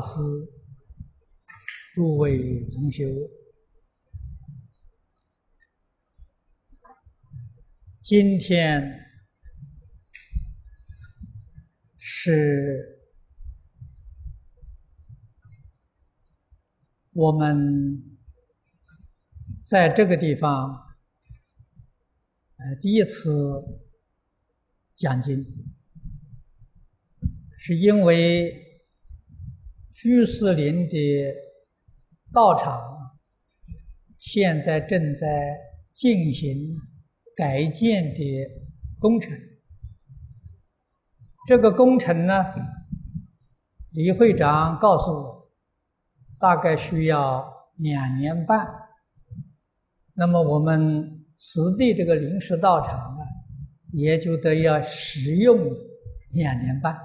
诸位法师、诸位同学，今天是我们在这个地方呃第一次讲经，是因为。居士林的道场现在正在进行改建的工程。这个工程呢，李会长告诉我，大概需要两年半。那么我们此地这个临时道场呢，也就得要使用两年半。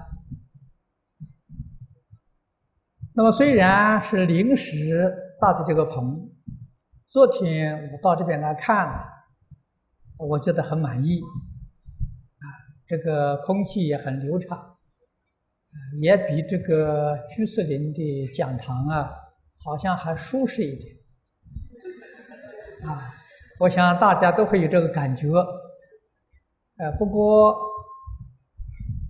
那么虽然是临时搭的这个棚，昨天我到这边来看，我觉得很满意，啊，这个空气也很流畅，也比这个居士林的讲堂啊，好像还舒适一点，啊，我想大家都会有这个感觉，呃，不过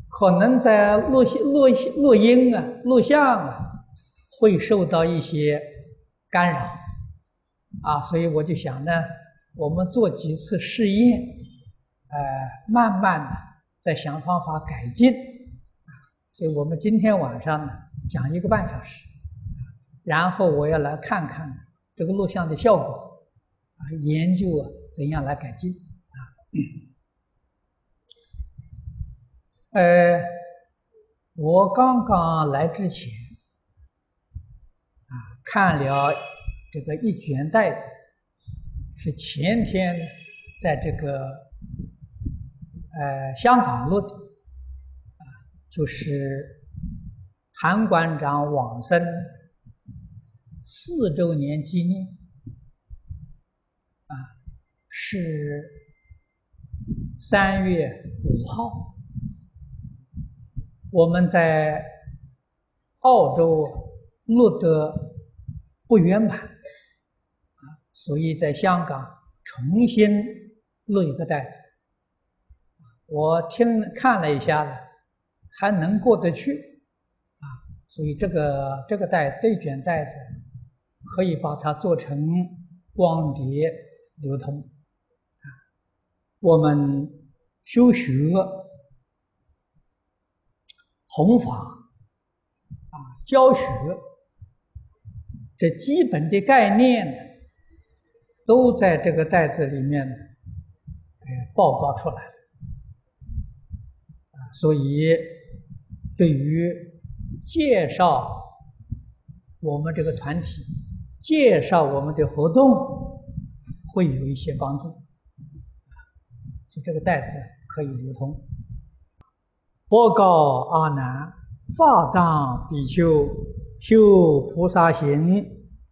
可能在录录录音啊、录像啊。会受到一些干扰，啊，所以我就想呢，我们做几次试验，呃，慢慢的再想方法改进，所以我们今天晚上呢讲一个半小时，然后我要来看看这个录像的效果，啊，研究怎样来改进，啊，呃，我刚刚来之前。看了这个一卷袋子，是前天在这个呃香港录的，啊，就是韩馆长往生四周年纪念，啊，是三月五号，我们在澳洲录的。不圆满啊，所以在香港重新录一个袋子。我听看了一下呢，还能过得去啊，所以这个这个袋这卷袋子可以把它做成光碟流通啊。我们修学弘法啊，教学。这基本的概念都在这个袋子里面，哎，报告出来。所以对于介绍我们这个团体、介绍我们的活动，会有一些帮助。就这个袋子可以流通。报告阿难，法藏比丘。修菩萨行，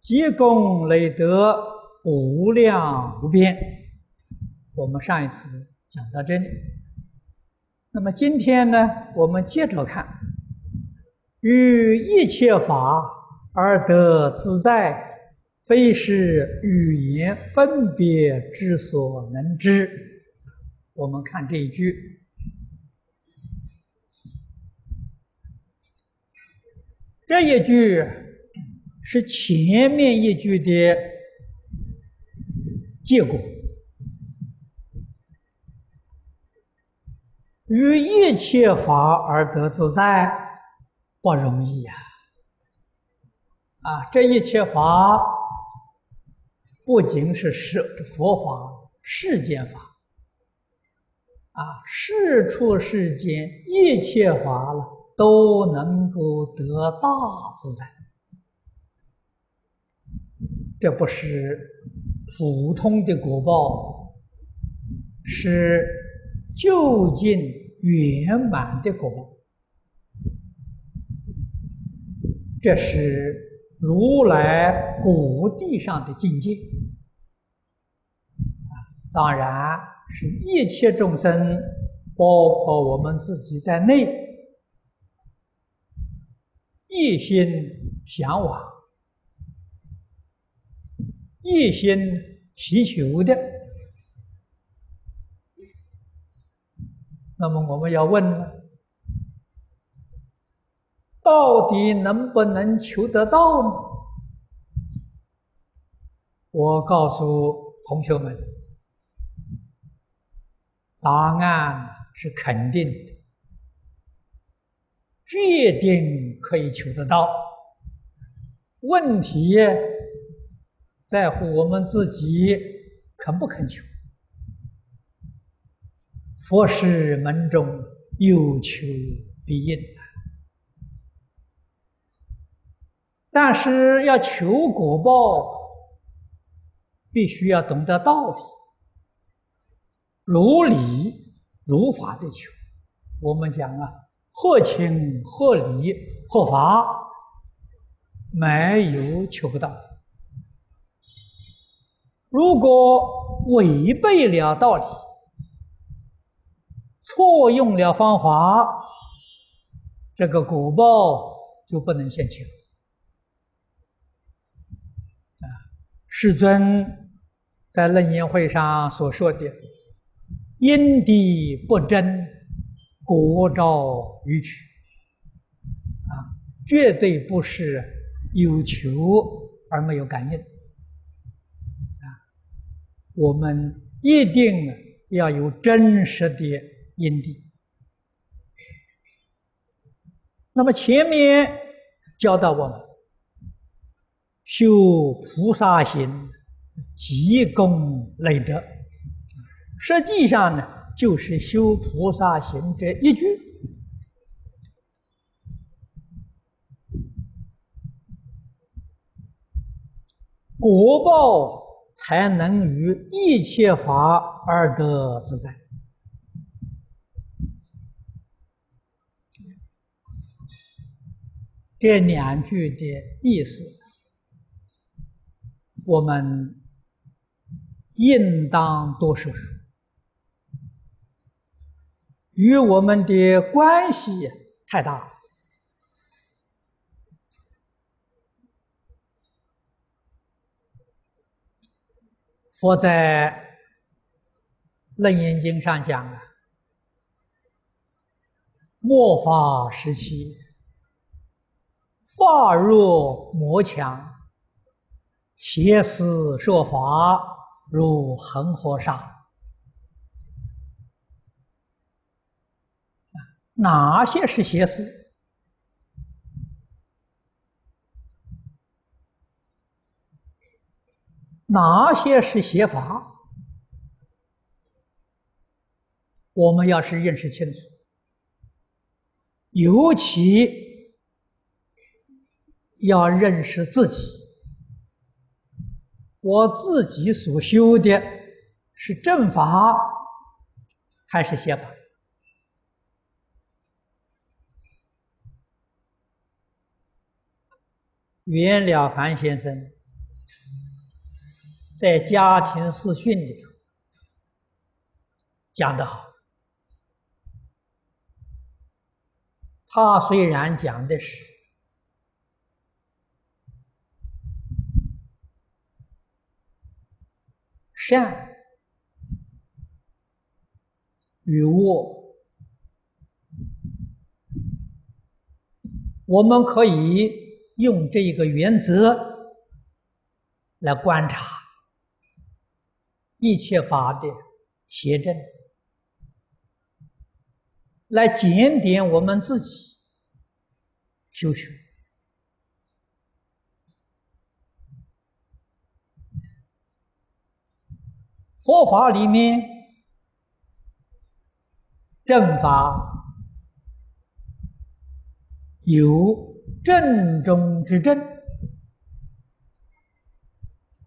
积功累德，无量无边。我们上一次讲到这里，那么今天呢，我们接着看，于一切法而得自在，非是语言分别之所能知。我们看这一句。这一句是前面一句的结果，于一切法而得自在，不容易呀！啊，这一切法不仅是世佛法、世间法，啊，世出世间一切法了。都能够得大自在，这不是普通的果报，是究竟圆满的果报。这是如来果地上的境界！当然是一切众生，包括我们自己在内。一心向往、一心祈求的，那么我们要问？到底能不能求得到呢？我告诉同学们，答案是肯定的，决定可以求得到。问题在乎我们自己肯不肯求。佛是门中有求必应。但是要求果报，必须要懂得道理，如理如法的求。我们讲啊，合情合理合法，没有求不到的。如果违背了道理，错用了方法，这个果报就不能现前。世尊在楞严会上所说的“因地不真，果招于取”，啊，绝对不是有求而没有感应。我们一定要有真实的因地。那么前面教导我们。修菩萨行，积功累德，实际上呢，就是修菩萨行这一句，果报才能于一切法而得自在。这两句的意思。我们应当多说说，与我们的关系太大。佛在《楞严经》上讲啊，末法时期，法若魔强。邪思说法如恒河沙，哪些是邪思？哪些是邪法？我们要是认识清楚，尤其要认识自己。我自己所修的是正法还是邪法？袁了凡先生在《家庭四训》里头讲得好，他虽然讲的是。善与恶，我们可以用这个原则来观察一切法的邪正，来检点我们自己修学。佛法里面，正法有正中之正，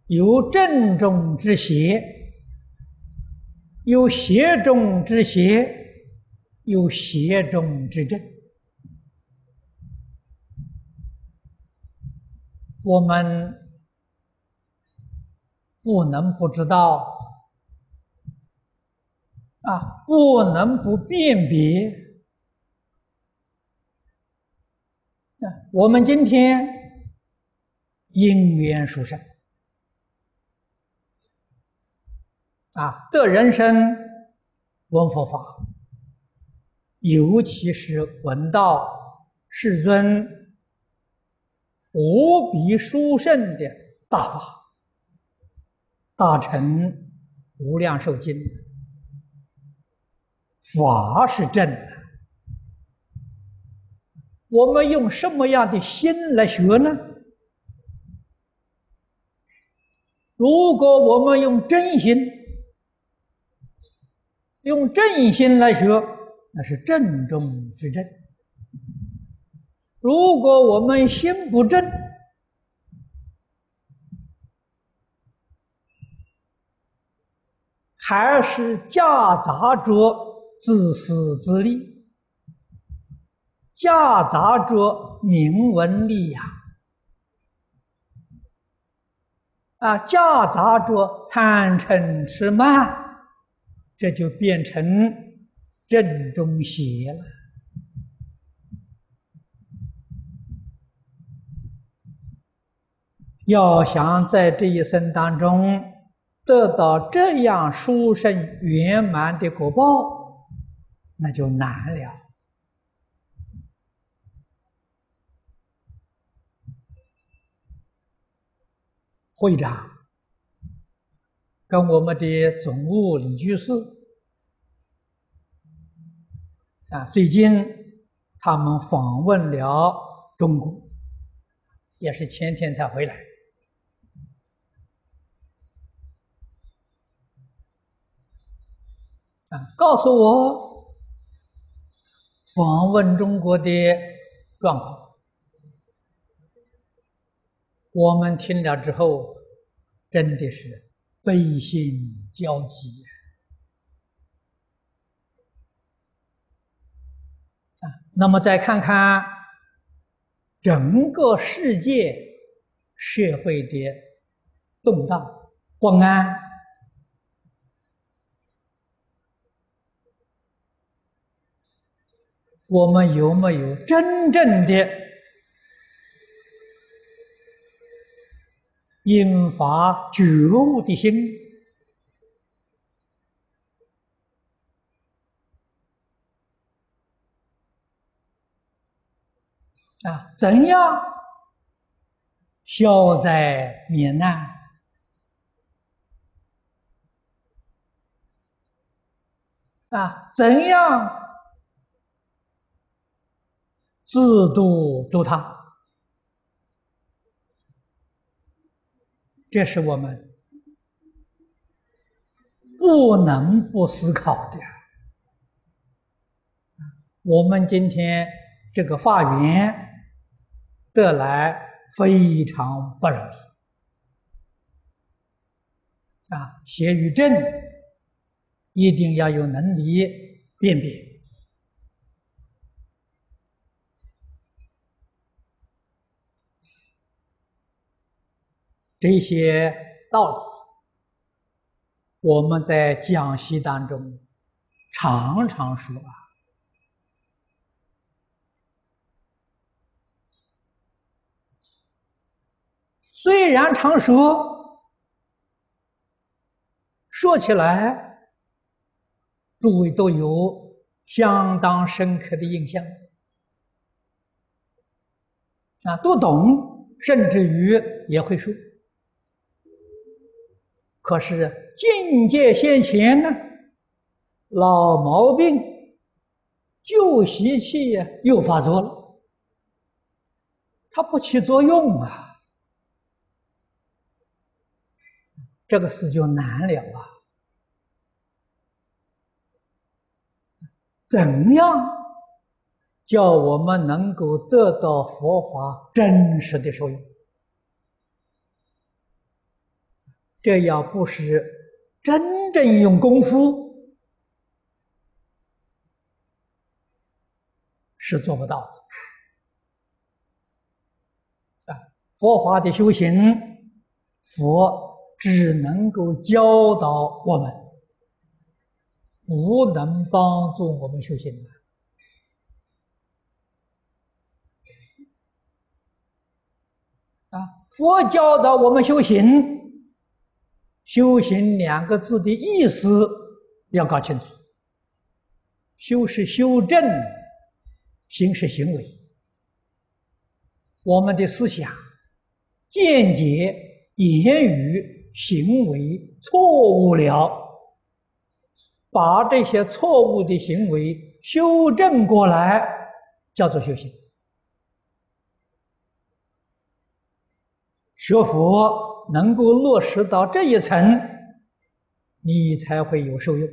有正中之邪，有邪中之邪，有邪中之正。我们不能不知道。啊，不能不辨别我们今天因缘殊胜啊，得人生闻佛法，尤其是闻到世尊无比殊胜的大法，大乘无量寿经，法是正的。我们用什么样的心来学呢？如果我们用真心、用正心来学，那是正中之正；如果我们心不正，还是夹杂着自私自利。夹杂着名闻利养，啊，夹杂着贪嗔痴慢，这就变成正中邪了。要想在这一生当中得到这样殊胜圆满的果报，那就难了。会长跟我们的总务李居士啊，最近他们访问了中国，也是前天才回来啊，告诉我访问中国的状况。我们听了之后，真的是悲心交集啊！那么再看看整个世界社会的动荡不安，我们有没有真正的？引发觉悟的心啊，怎样消灾免难啊？怎样自度度他？这是我们不能不思考的。我们今天这个法缘得来非常不容易啊！邪与正一定要有能力辨别。这些道理，我们在讲习当中常常说啊。虽然常说，说起来，诸位都有相当深刻的印象啊，都懂，甚至于也会说。可是境界现前呢，老毛病、旧习气呀又发作了，它不起作用啊，这个事就难了啊！怎样叫我们能够得到佛法真实的受用？这要不是真正用功夫，是做不到的。啊，佛法的修行，佛只能够教导我们，不能帮助我们修行啊，佛教导我们修行，修行两个字的意思要搞清楚。修是修正，行是行为。我们的思想、见解、言语、行为错误了，把这些错误的行为修正过来，叫做修行。学佛能够落实到这一层，你才会有受用。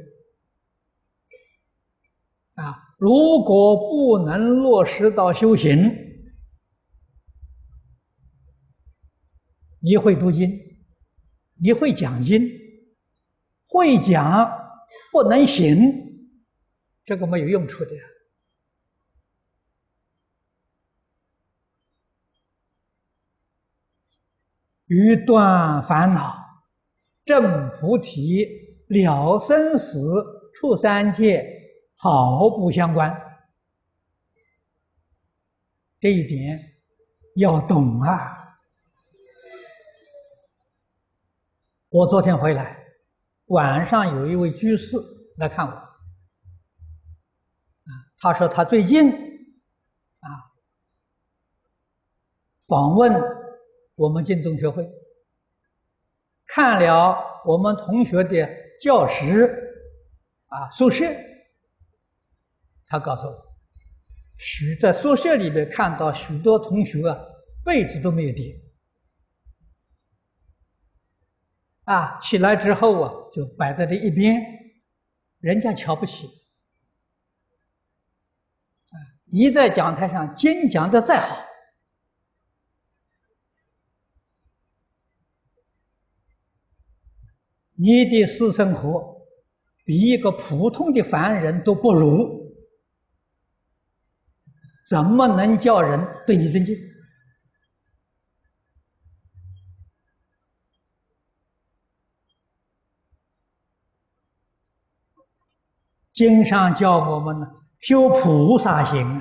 啊，如果不能落实到修行，你会读经，你会讲经，会讲不能行，这个没有用处的呀。欲断烦恼，证菩提，了生死，出三界，毫不相关。这一点要懂啊！我昨天回来，晚上有一位居士来看我，啊，他说他最近啊访问。我们进中学会。看了我们同学的教室啊宿舍，他告诉我，许在宿舍里面看到许多同学啊被子都没有叠，啊起来之后啊就摆在这一边，人家瞧不起，你在讲台上经讲的再好。你的私生活比一个普通的凡人都不如，怎么能叫人对你尊敬？经上教我们呢，修菩萨行。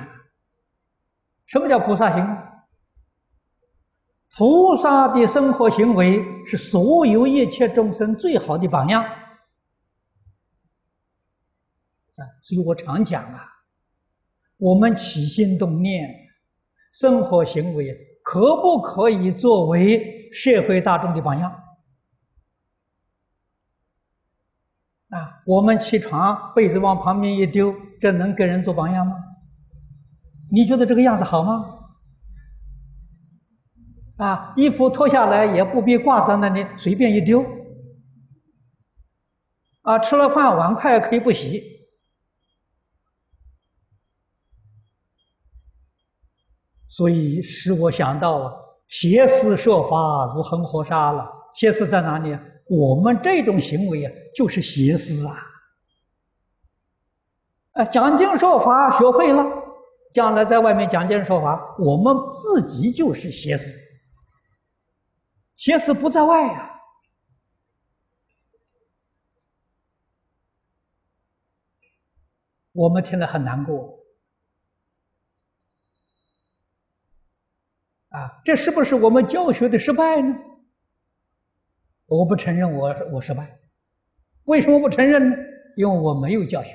什么叫菩萨行？菩萨的生活行为是所有一切众生最好的榜样啊！所以我常讲啊，我们起心动念、生活行为，可不可以作为社会大众的榜样？啊，我们起床被子往旁边一丢，这能给人做榜样吗？你觉得这个样子好吗？啊，衣服脱下来也不必挂在那里，随便一丢。啊，吃了饭碗筷可以不洗。所以使我想到了，邪思设法如恒河沙了。邪思在哪里？我们这种行为啊，就是邪思啊。啊，讲经说法学会了，将来在外面讲经说法，我们自己就是邪思。邪思不在外呀，我们听了很难过。啊，这是不是我们教学的失败呢？我不承认我我失败，为什么不承认呢？因为我没有教学。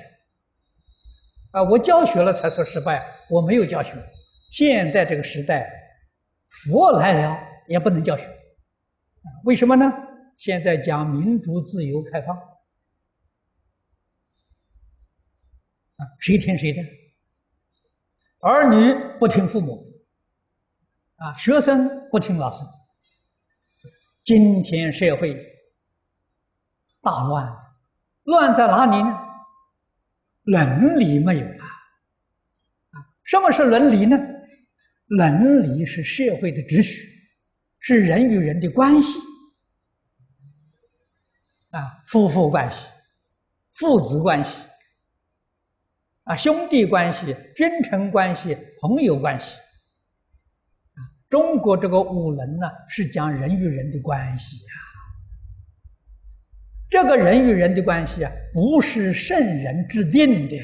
啊，我教学了才说失败，我没有教学。现在这个时代，佛来了也不能教学。为什么呢？现在讲民主、自由、开放，啊，谁听谁的？儿女不听父母，啊，学生不听老师。今天社会大乱，乱在哪里呢？伦理没有了，啊，什么是伦理呢？伦理是社会的秩序。是人与人的关系啊，夫妇关系、父子关系啊，兄弟关系、君臣关系、朋友关系啊。中国这个五伦呢，是讲人与人的关系啊。这个人与人的关系啊，不是圣人制定的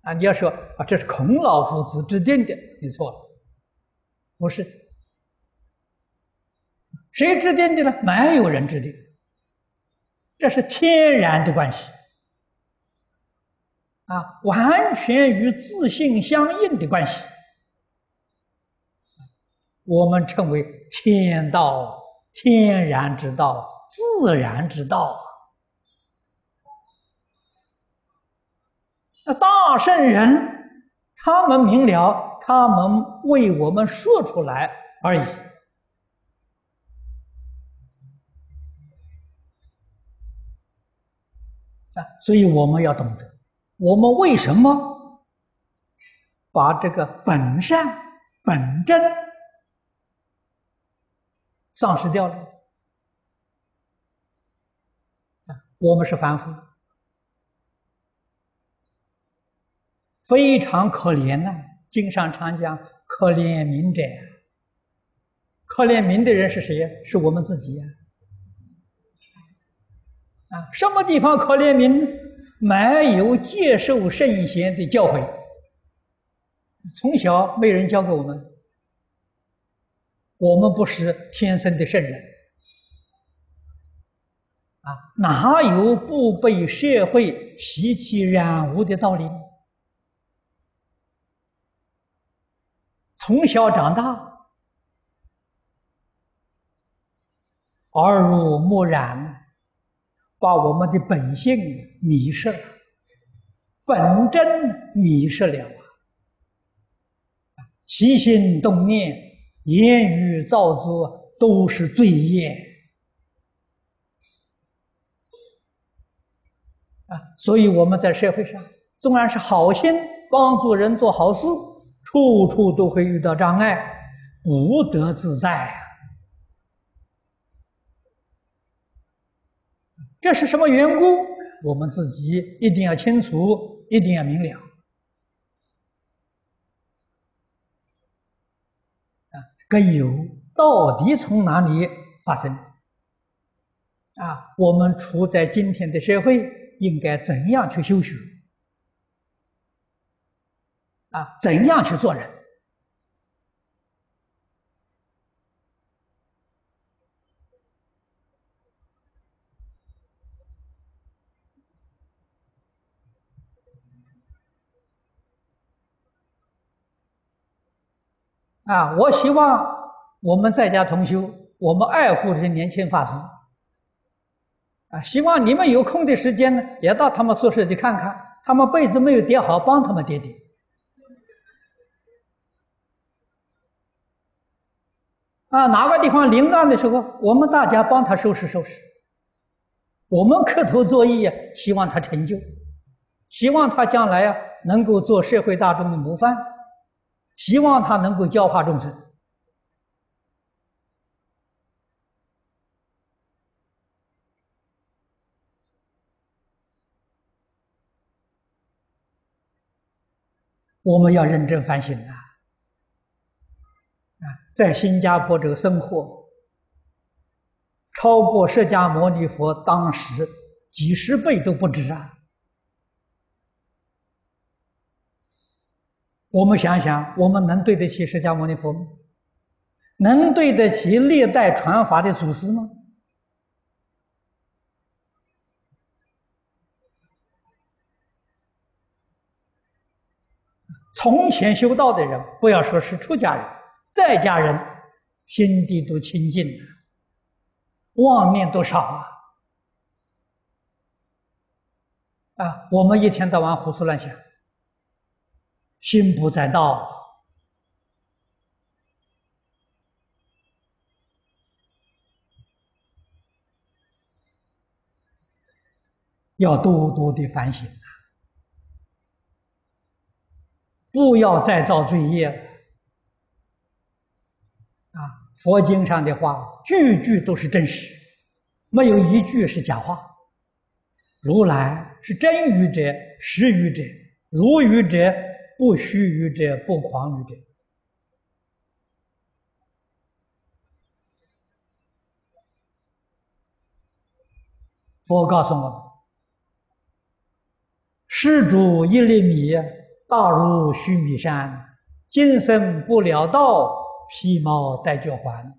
啊。你要说啊，这是孔老夫子制定的，你错了，不是。谁制定的呢？没有人制定，这是天然的关系啊，完全与自信相应的关系。我们称为天道、天然之道、自然之道那大圣人，他们明了，他们为我们说出来而已。啊，所以我们要懂得，我们为什么把这个本善、本真丧失掉了？啊，我们是凡夫，非常可怜呐。经上常讲，可怜悯者，可怜悯的人是谁呀？是我们自己呀。啊什么地方可怜悯？没有接受圣贤的教诲，从小没人教给我们，我们不是天生的圣人，啊，哪有不被社会习气染污的道理？从小长大，耳濡目染。把我们的本性迷失了，本真迷失了啊！起心动念、言语造作都是罪业啊！所以我们在社会上，纵然是好心帮助人做好事，处处都会遇到障碍，不得自在。这是什么缘故？我们自己一定要清楚，一定要明了。啊，个有到底从哪里发生？啊，我们处在今天的社会，应该怎样去修学？啊，怎样去做人？啊！我希望我们在家同修，我们爱护这些年轻法师。啊，希望你们有空的时间呢，也到他们宿舍去看看，他们被子没有叠好，帮他们叠叠。啊，哪个地方凌乱的时候，我们大家帮他收拾收拾。我们磕头作揖，希望他成就，希望他将来啊能够做社会大众的模范。希望他能够教化众生。我们要认真反省啊！啊，在新加坡这个生活，超过释迦牟尼佛当时几十倍都不止啊！我们想想，我们能对得起释迦牟尼佛吗？能对得起历代传法的祖师吗？从前修道的人，不要说是出家人，在家人心地都清净了，妄念都少啊！啊，我们一天到晚胡思乱想。心不在道，要多多的反省啊！不要再造罪业啊！佛经上的话，句句都是真实，没有一句是假话。如来是真语者，实语者，如语者。不须臾者，不狂于者。佛告诉我们：施主一粒米，大如须弥山；今生不了道，披毛戴脚还。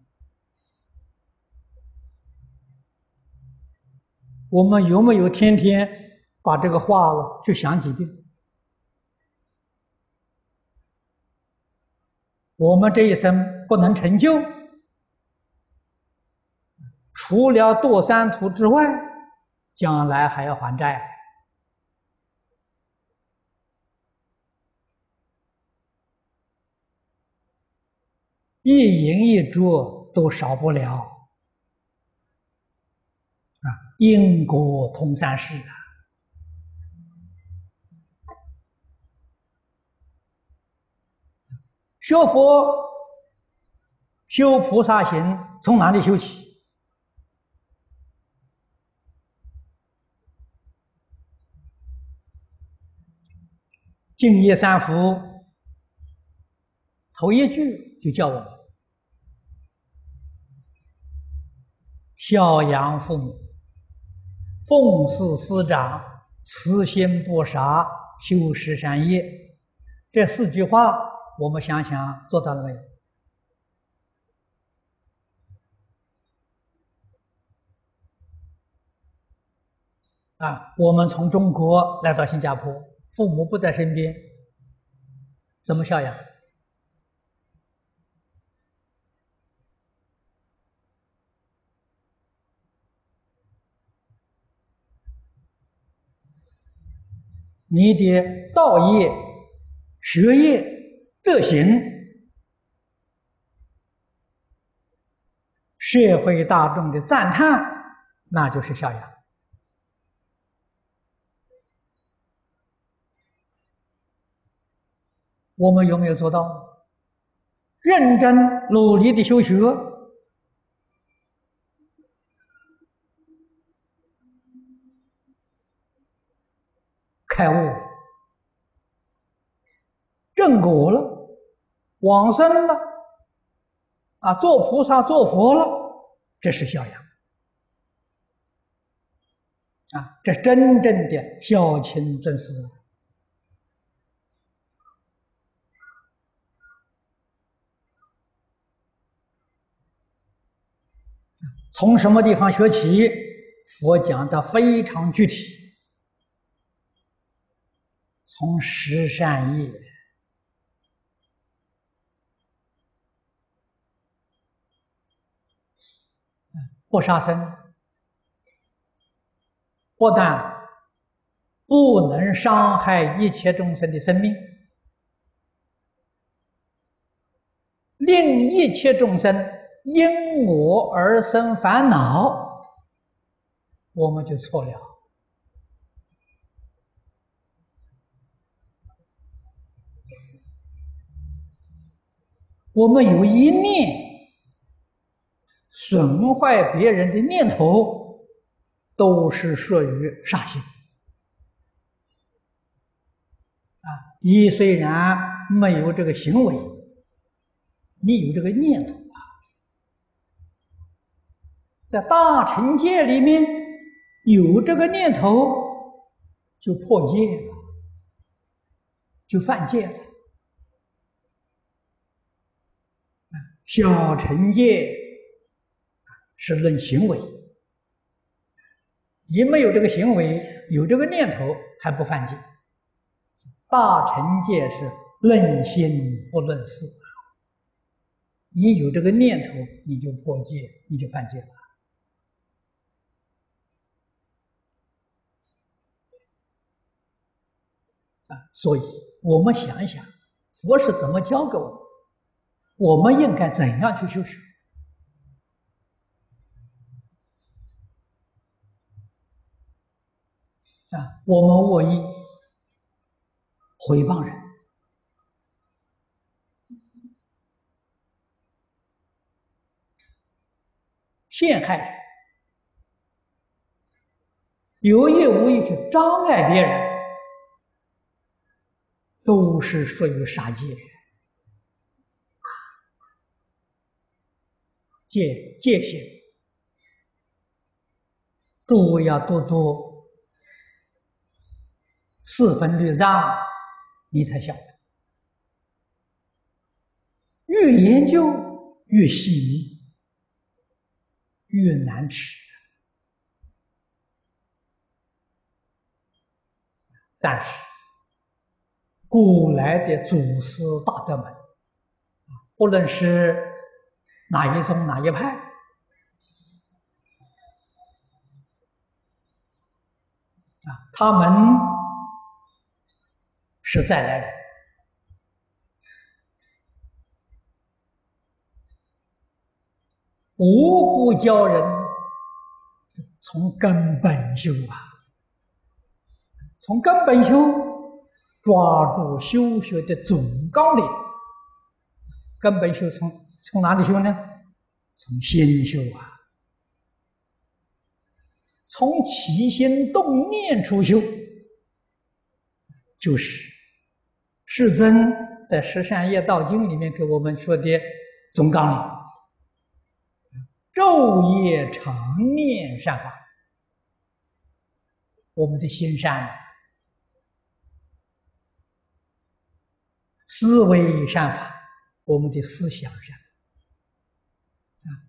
我们有没有天天把这个话了就想几遍？我们这一生不能成就，除了堕三途之外，将来还要还债。一饮一啄都少不了啊！因果通三世啊！学佛、修菩萨行，从哪里修起？敬业三福，头一句就叫我们。孝养父母，奉事师长，慈心不杀，修十善业。这四句话，我们想想做到了没有？啊，我们从中国来到新加坡，父母不在身边，怎么孝养？你的道业、学业、德行，社会大众的赞叹，那就是孝养。我们有没有做到？认真努力的修学，开悟，正果了，往生了，啊，做菩萨、做佛了，这是孝养，啊，这真正的孝亲尊师。从什么地方学起？佛讲的非常具体。从十善业，不杀生，不但不能伤害一切众生的生命，令一切众生因我而生烦恼，我们就错了。我们有一念损坏别人的念头，都是属于杀心。啊，你虽然没有这个行为，你有这个念头啊，在大乘界里面有这个念头，就破戒了，就犯戒了。小乘戒是论行为，你没有这个行为，有这个念头还不犯戒；大乘戒是论心不论事，你有这个念头，你就破戒，你就犯戒了。啊，所以我们想一想，佛是怎么教给我们？我们应该怎样去修学？啊，我们恶意诽谤人、陷害人、有意无意去障碍别人，都是属于杀戒。戒戒心，诸位要多多四分律让，你才晓得。越研究越细腻，越难吃。但是古来的祖师大德们，不论是哪一宗哪一派，啊，他们是再来人。无不教人从根本修啊，从根本修，抓住修学的总纲领。根本修从从哪里修呢？从心修啊，从起心动念处修，就是世尊在《十善业道经》里面给我们说的总纲领。昼夜常念善法，我们的心善，思维善法，我们的思想善，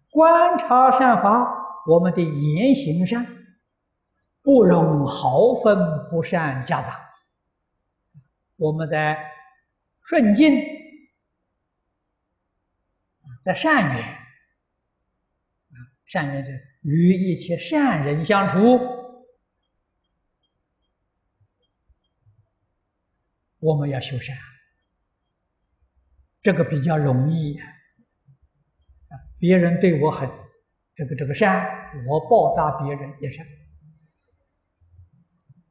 观察善法，我们的言行善，不容毫分不善夹杂。我们在顺境，在善缘。善缘是与一切善人相处，我们要修善，这个比较容易啊。别人对我很这个这个善，我报答别人也善。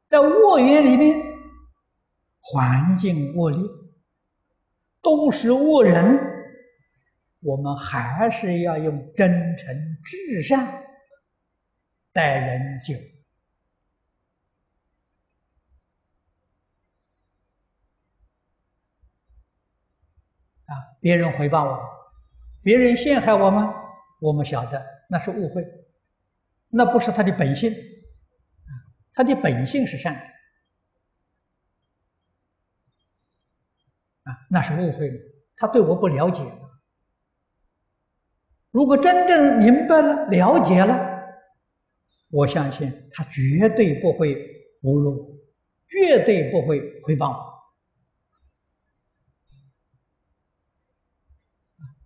在恶缘里面，环境恶劣，都是恶人。我们还是要用真诚至善待人就啊！别人回报我，别人陷害我们，我们晓得那是误会，那不是他的本性！他的本性是善的啊，那是误会了，他对我不了解。如果真正明白了、了解了，我相信他绝对不会侮辱，绝对不会诽谤我。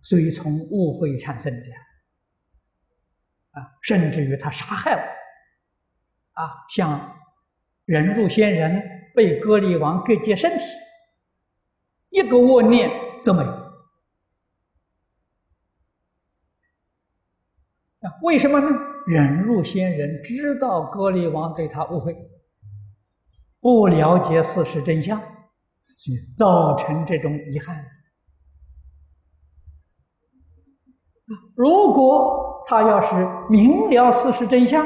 所以从误会产生的啊，甚至于他杀害我啊，像人入仙人被割离王割截身体，个恶念都没有。为什么呢？忍辱仙人知道割离王对他误会，不了解事实真相，所以造成这种遗憾。如果他要是明了事实真相，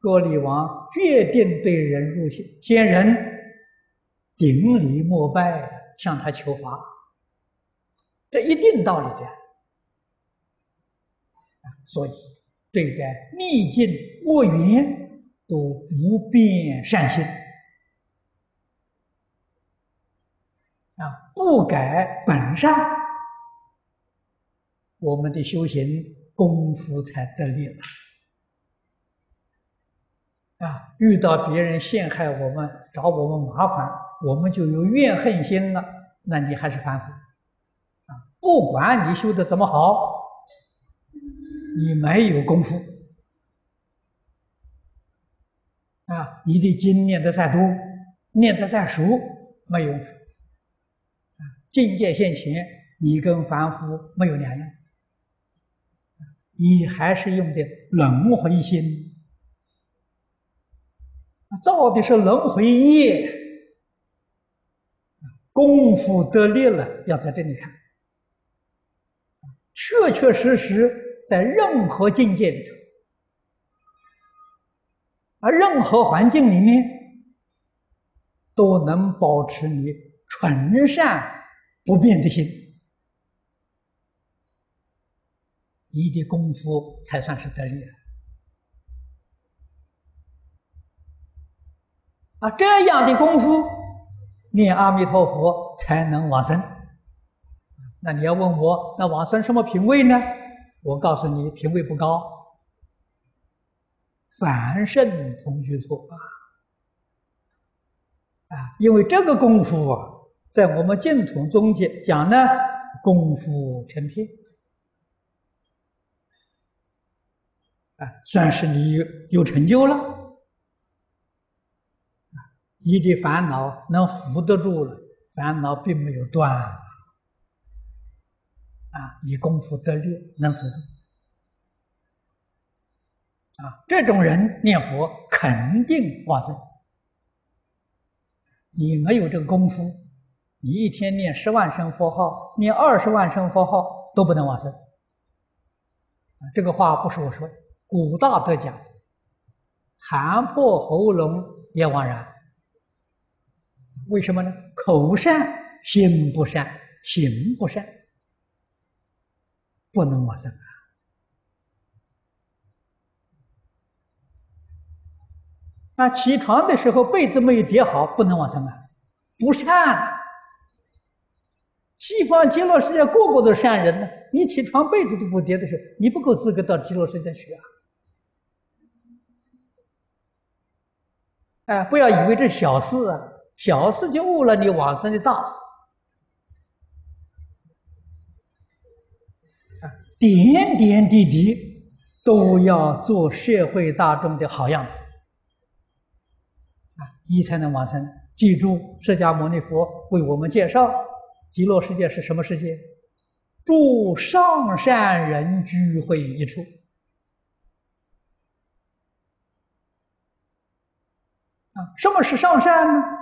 割离王决定对忍辱仙仙人顶礼膜拜，向他求法，这一定道理的。所以，对待逆境恶缘都不变善心啊，不改本善，我们的修行功夫才得力了啊！遇到别人陷害我们、找我们麻烦，我们就有怨恨心了，那你还是凡夫啊！不管你修的怎么好。你没有功夫啊！你的经念得再多，念得再熟，没用处啊！境界现前，你跟凡夫没有两样，你还是用的轮回心，造的是轮回业，功夫得力了，要在这里看，确确实实。在任何境界里头，而任何环境里面，都能保持你纯善不变的心，你的功夫才算是得力啊！这样的功夫，念阿弥陀佛才能往生。那你要问我，那往生什么品位呢？我告诉你，品位不高，凡圣同居处啊！啊，因为这个功夫啊，在我们净土中间讲呢，功夫成片，啊，算是你有成就了，你的烦恼能扶得住了，烦恼并没有断，啊，你功夫得力，能扶住，啊，这种人念佛肯定往生。你没有这个功夫，你一天念十万声佛号，念二十万声佛号都不能往生。这个话不是我说的，古大德讲的，喊破喉咙也枉然。为什么呢？口善心不善，行不善，不能往生啊。那起床的时候被子没有叠好，不能往生啊，不善。西方极乐世界个个都善人呢，你起床被子都不叠的时候，你不够资格到极乐世界去啊！哎，不要以为这小事啊，小事就误了你往生的大事啊！点点滴滴都要做社会大众的好样子啊。你才能往生。记住，释迦牟尼佛为我们介绍极乐世界是什么世界？住上善人聚会一处。啊，什么是上善呢？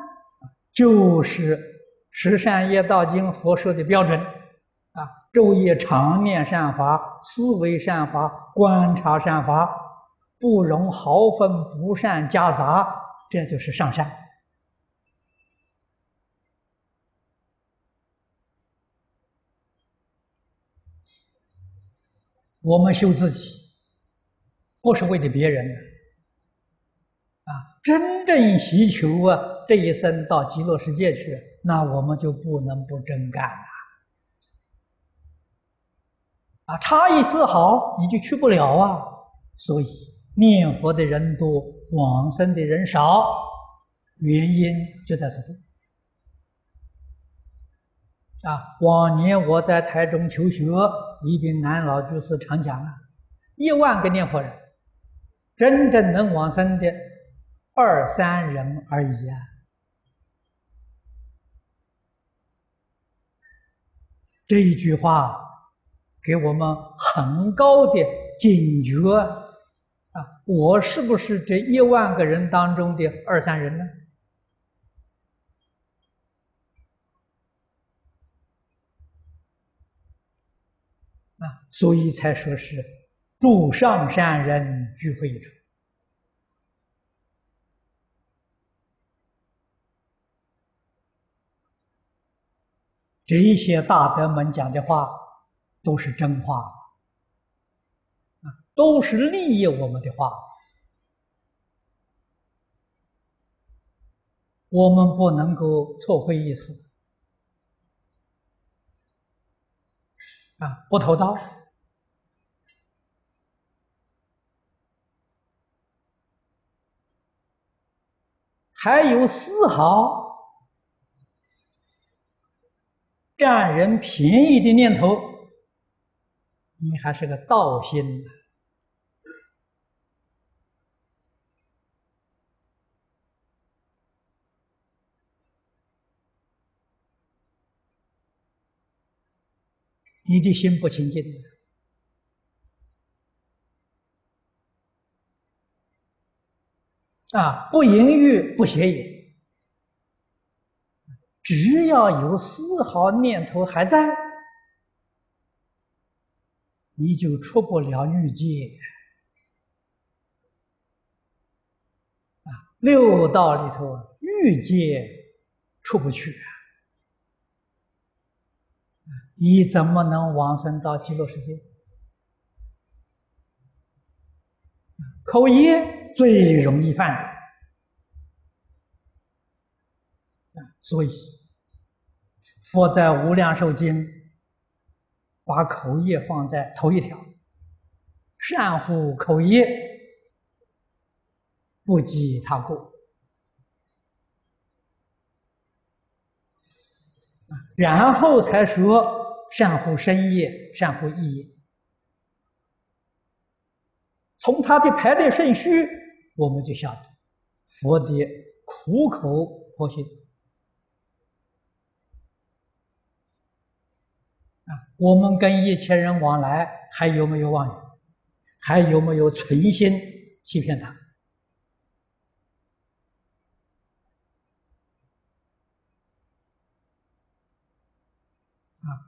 就是《十善业道经》佛说的标准。啊，昼夜常念善法，思维善法，观察善法，不容毫分不善夹杂。这就是上善。我们修自己，不是为了别人啊！真正希求啊，这一生到极乐世界去，那我们就不能不真干了。啊，差一丝毫，你就去不了啊！所以。念佛的人多，往生的人少，原因就在这里。啊，往年我在台中求学，一宾南老居士常讲啊，一万个念佛人，真正能往生的二三人而已啊。这一句话给我们很高的警觉啊。我是不是这一万个人当中的二三人呢？啊，所以才说是住上善人聚会处。这些大德们讲的话都是真话。都是利益我们的话，我们不能够错会意思啊！不投刀，还有丝毫占人便宜的念头，你还是个道心。你的心不清净啊！不淫欲，不邪淫，只要有丝毫念头还在，你就出不了欲界啊！六道里头，欲界出不去！你怎么能往生到极乐世界？口业最容易犯所以佛在《无量寿经》把口业放在头一条，善护口业，不积他过。然后才说善乎身业，善乎意业。从他的排列顺序，我们就晓得佛的苦口婆心啊。我们跟一切人往来，还有没有妄语？还有没有存心欺骗他？啊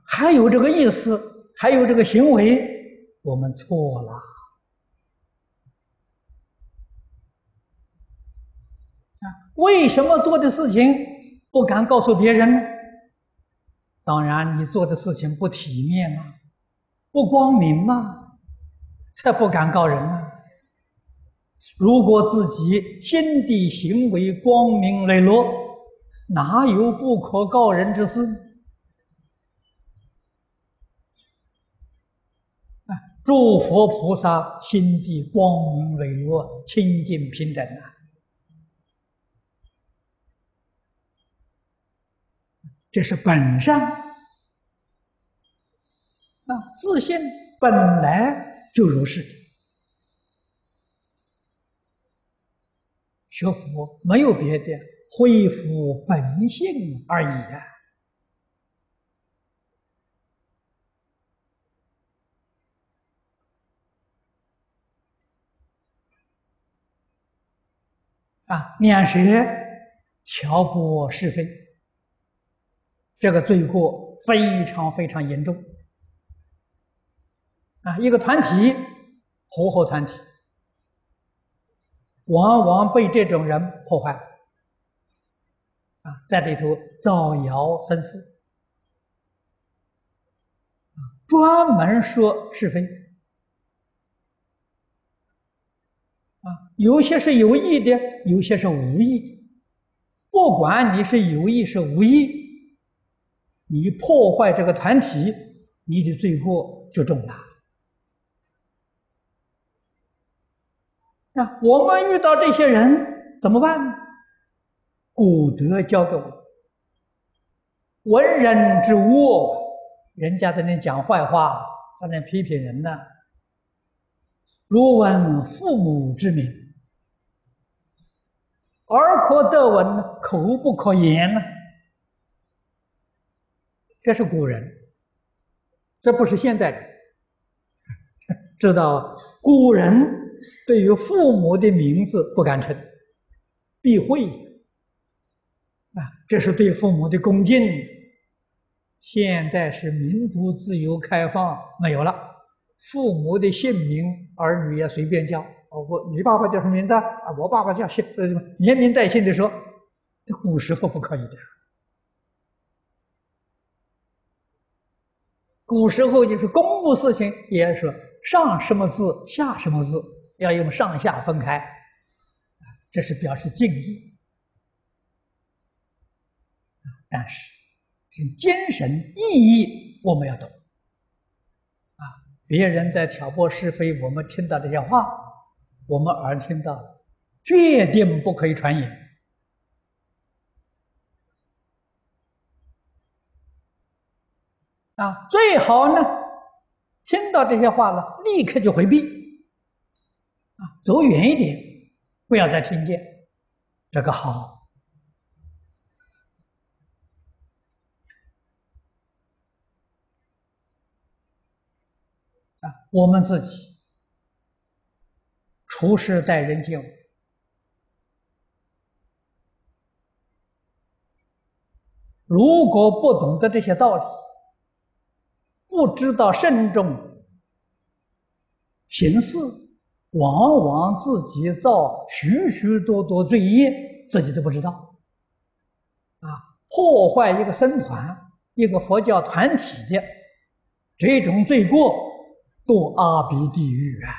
还有这个意思，还有这个行为，我们错了。啊，为什么做的事情不敢告诉别人呢？当然，你做的事情不体面嘛，不光明嘛，才不敢告人啊。如果自己心地行为光明磊落，哪有不可告人之事？啊诸佛菩萨心地光明磊落、清净平等啊！这是本善啊，自信本来就如是。学佛没有别的，恢复本性而已啊。啊，念舌挑拨是非，这个罪过非常非常严重。啊，一个团体，合伙团体，往往被这种人破坏。啊，在里头造谣生事，专门说是非。啊有些是有意的，有些是无意的。不管你是有意是无意，你破坏这个团体，你的罪过就重了。那我们遇到这些人怎么办？古德教给我：文人之恶，人家在那讲坏话，在那批评人呢。如闻父母之名。耳可得闻，口不可言呢。这是古人，这不是现代人。知道古人对于父母的名字不敢称，避讳啊，这是对父母的恭敬。现在是民族、自由、开放，没有了，父母的姓名，儿女也随便叫。哦，我你爸爸叫什么名字啊？我爸爸叫姓呃什么，连名带姓的说，这古时候不可以的。古时候就是公务事情，也说上什么字，下什么字，要用上下分开，这是表示敬意。但是，这精神意义我们要懂。啊，别人在挑拨是非，我们听到这些话。我们耳听到，决定不可以传言啊！最好呢，听到这些话了，立刻就回避啊，走远一点，不要再听见。这个好啊，我们自己。处事待人接物，如果不懂得这些道理，不知道慎重行事，往往自己造许许多多罪业，自己都不知道。啊，破坏一个僧团、一个佛教团体的这种罪过，堕阿鼻地狱啊！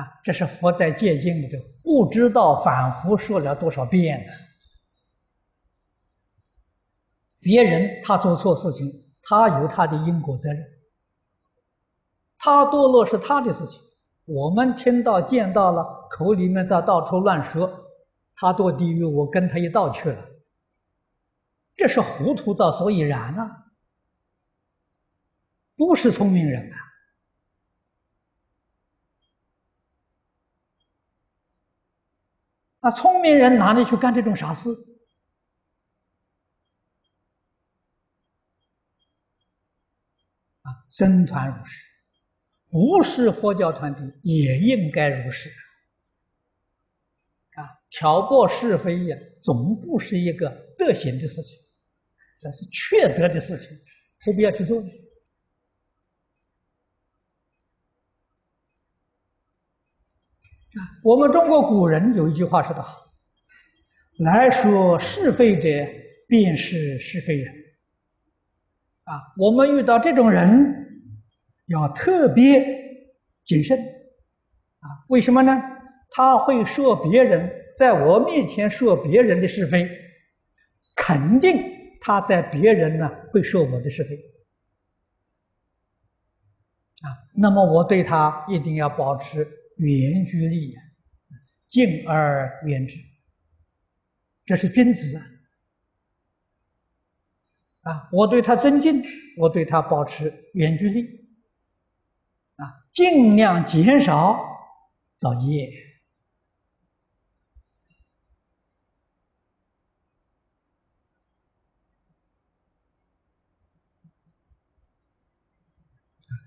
啊，这是佛在戒经里头不知道反复说了多少遍了。别人他做错事情，他有他的因果责任，他堕落是他的事情。我们听到见到了，口里面在到处乱说，他堕地狱，我跟他一道去了。这是糊涂到所以然啊，不是聪明人啊！啊，聪明人哪里去干这种傻事？啊，僧团如是，不是佛教团体也应该如是。啊，挑拨是非呀，总不是一个德行的事情。这是缺德的事情，何必要去做呢？啊，我们中国古人有一句话说得好：“来说是非者，便是是非人。”啊，我们遇到这种人，要特别谨慎。啊，为什么呢？他会说别人，在我面前说别人的是非，肯定。他在别人呢会说我的是非啊，那么我对他一定要保持远距离，敬而远之，这是君子啊！啊，我对他尊敬，我对他保持远距离，尽量减少造业。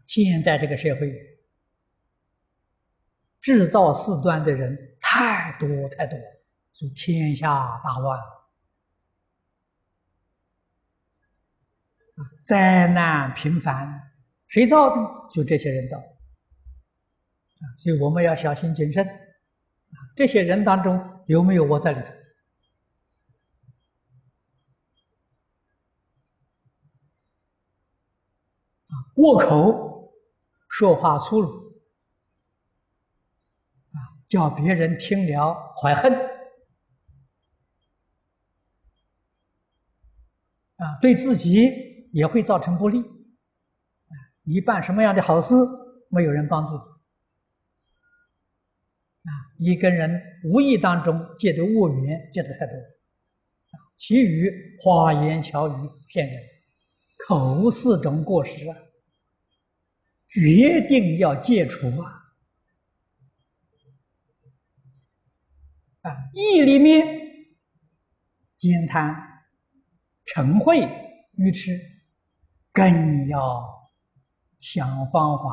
现在这个社会，制造事端的人太多太多，所以天下大乱，灾难频繁，谁造的？就这些人造，所以我们要小心谨慎，啊，这些人当中有没有我在里头？啊，沃口。说话粗鲁，啊，叫别人听了怀恨，啊，对自己也会造成不利，啊，你办什么样的好事，没有人帮助你，啊，一个人无意当中借的恶缘借的太多，啊，其余花言巧语骗人，口四种过失啊。决定要戒除啊！啊，意里面兼贪、嗔恚、愚痴，更要想方法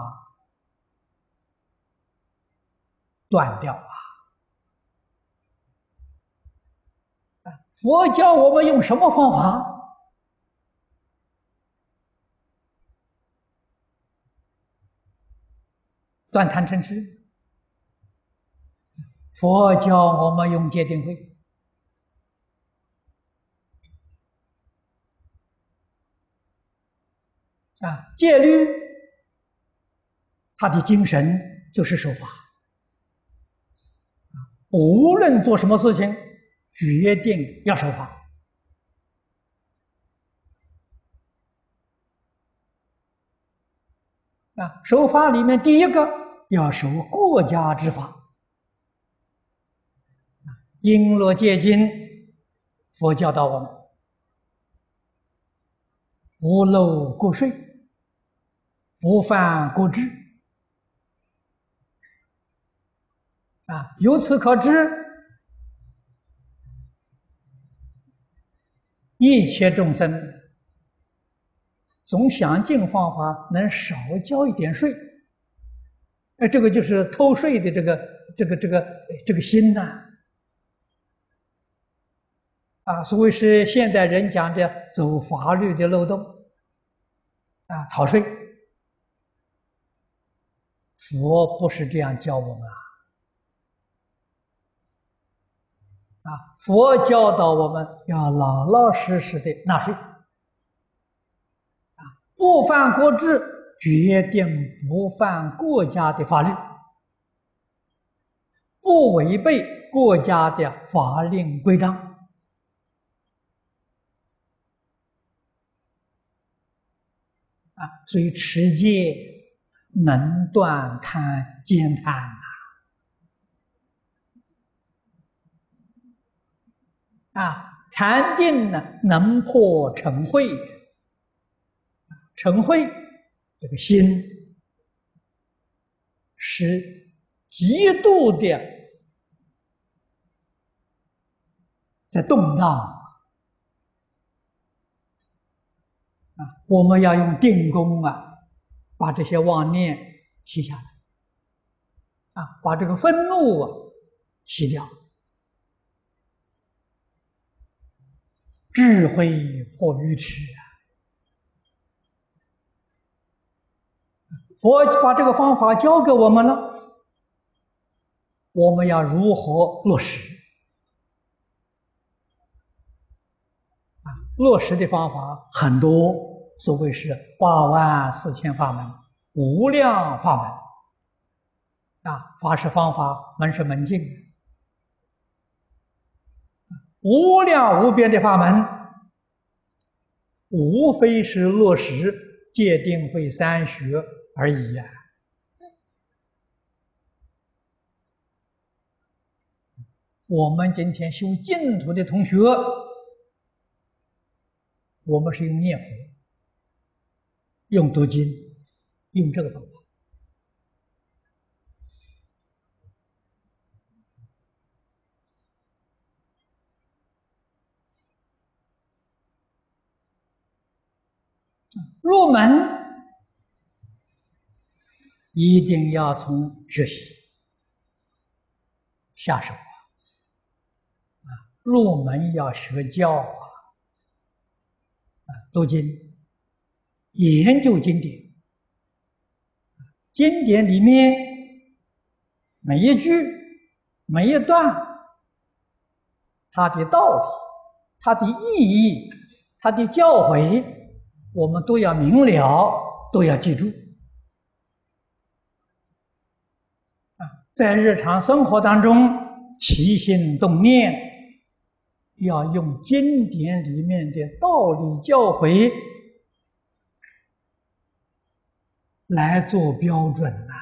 断掉啊！佛教我们用什么方法？断贪嗔痴，佛教我们用戒定慧啊，戒律，他的精神就是守法无论做什么事情，决定要守法啊，守法里面第一个。要守国家之法，《璎珞戒经》佛教导我们：不漏国税，不犯国制。啊，由此可知，一切众生总想尽方法能少交一点税。哎，这个就是偷税的这个、这个、这个、这个心呐，啊，所谓是现代人讲的走法律的漏洞，啊，逃税，佛不是这样教我们啊，啊，佛教导我们要老老实实的纳税，啊，不犯国制。决定不犯国家的法律，不违背国家的法令规章啊！所以持戒能断贪兼贪呐！啊，禅定呢，能破尘秽，尘秽这个心是极度的在动荡啊！我们要用定功啊，把这些妄念洗下来啊，把这个愤怒啊洗掉。智慧破愚痴啊！佛把这个方法教给我们了，我们要如何落实？啊，落实的方法很多，所谓是八万四千法门，无量法门啊，法是方法，门是门径。无量无边的法门，无非是落实戒定慧三学而已呀。我们今天修净土的同学，我们是用念佛、用读经、用这个方法。入门一定要从学习下手啊！入门要学教啊！啊，读经，研究经典，经典里面每一句、每一段，它的道理、它的意义、它的教诲。我们都要明了，都要记住啊！在日常生活当中起心动念，要用经典里面的道理教诲来做标准呐！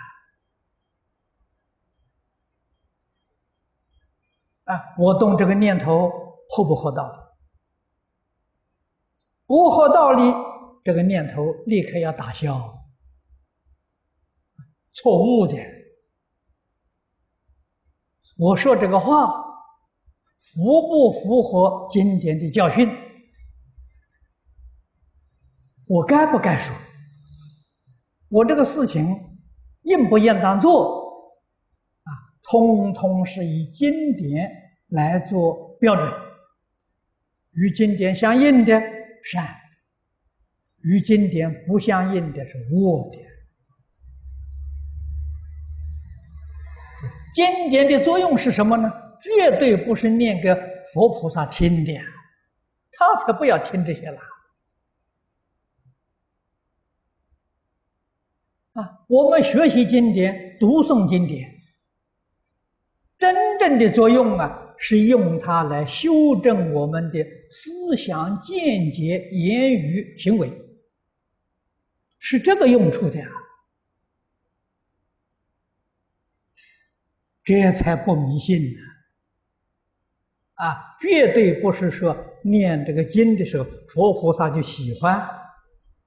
啊，我动这个念头合不合道理？不合道理。这个念头立刻要打消，错误的。我说这个话符不符合经典的教训？我该不该说？我这个事情应不应当做？啊，通通是以经典来做标准，与经典相应的善。与经典不相应的是恶的。经典的作用是什么呢？绝对不是念给佛菩萨听的，他才不要听这些了。啊，我们学习经典、读诵经典，真正的作用啊，是用它来修正我们的思想、见解、言语、行为。是这个用处的呀，这才不迷信呢。啊，绝对不是说念这个经的时候，佛菩萨就喜欢，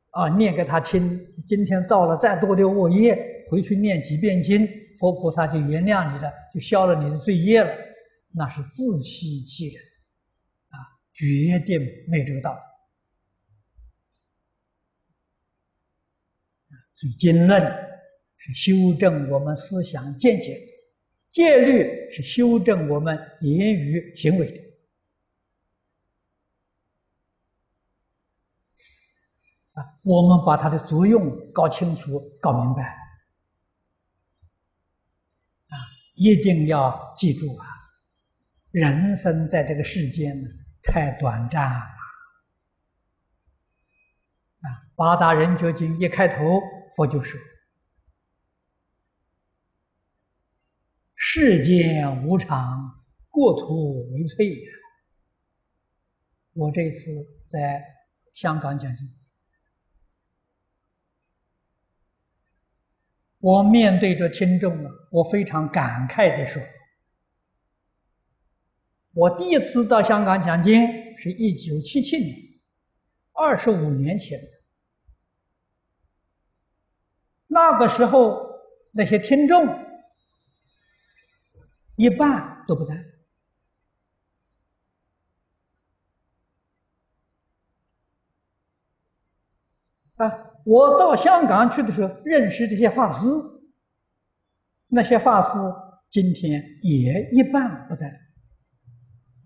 啊，念给他听。今天造了再多的恶业，回去念几遍经，佛菩萨就原谅你了，就消了你的罪业了。那是自欺欺人，啊，绝对没这个道理。所以经论是修正我们思想见解，戒律是修正我们言语行为的。啊，我们把它的作用搞清楚、搞明白，啊，一定要记住啊！人生在这个世间呢，太短暂了。啊，八大人觉经一开头。佛就说：“世间无常，过土为脆呀。”我这次在香港讲经，我面对着听众啊，我非常感慨的说：“我第一次到香港讲经是一九七七年，二十五年前。那个时候，那些听众一半都不在。啊，我到香港去的时候，认识这些法师，那些法师今天也一半不在，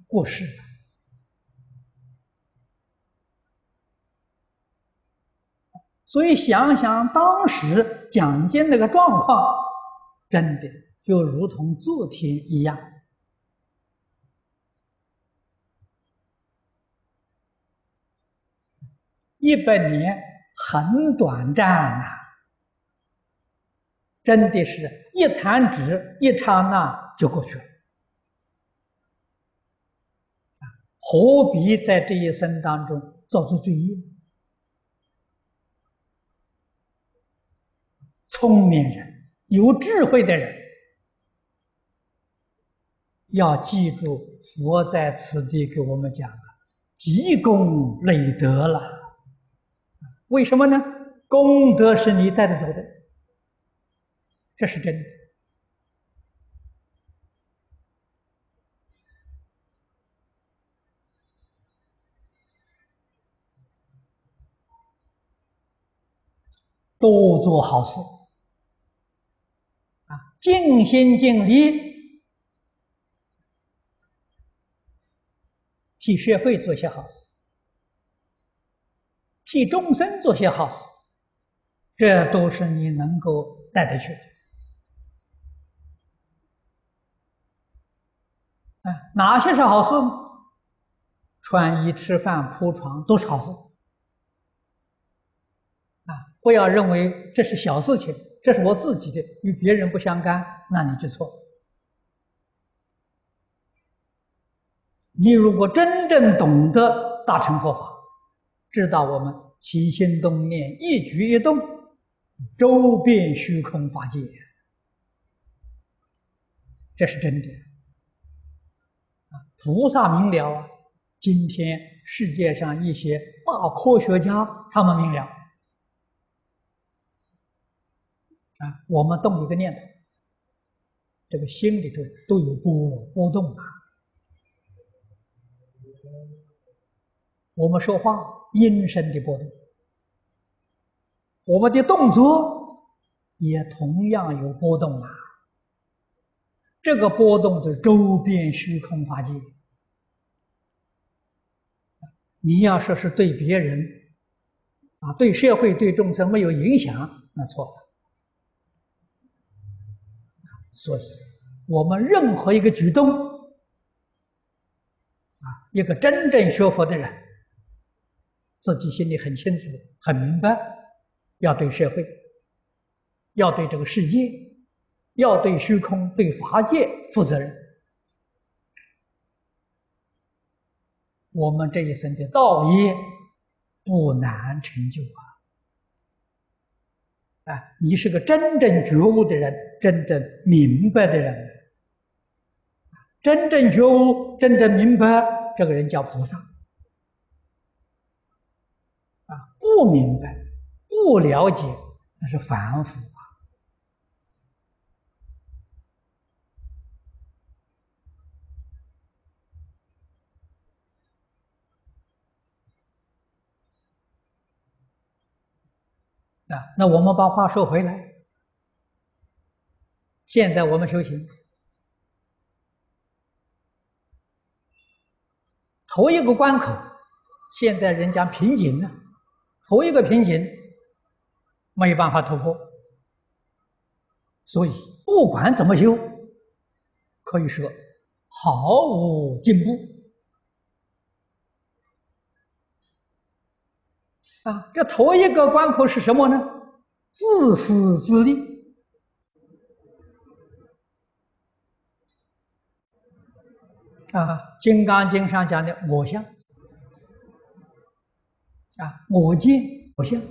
过世了。所以想想当时蒋经那个状况，真的就如同昨天一样。一百年很短暂呐，真的是一弹指一刹那就过去了。何必在这一生当中造作罪业？聪明人、有智慧的人，要记住佛在此地给我们讲的“积功累德”了。为什么呢？功德是你带着走的，这是真的。多做好事。尽心尽力替社会做些好事，替众生做些好事，这都是你能够带得去的。啊，哪些是好事？穿衣、吃饭、铺床都是好事。啊，不要认为这是小事情。这是我自己的，与别人不相干，那你就错。你如果真正懂得大乘佛法，知道我们起心动念、一举一动，周遍虚空法界，这是真的。菩萨明了啊！今天世界上一些大科学家，他们明了。啊，我们动一个念头，这个心里头都有波波动啊。我们说话音声的波动，我们的动作也同样有波动啊。这个波动的周边虚空法界，你要说是对别人啊，对社会、对众生没有影响，那错了。所以，我们任何一个举动，啊，一个真正学佛的人，自己心里很清楚、很明白，要对社会，要对这个世界，要对虚空、对法界负责任。我们这一生的道业不难成就啊。啊，你是个真正觉悟的人，真正明白的人。真正觉悟、真正明白，这个人叫菩萨。啊，不明白、不了解，那是凡夫那我们把话说回来，现在我们修行，头一个关口，现在人家瓶颈呢，头一个瓶颈没有办法突破，所以不管怎么修，可以说毫无进步。啊，这头一个关口是什么呢？自私自利。啊，《金刚经》上讲的我相，啊，我见我相，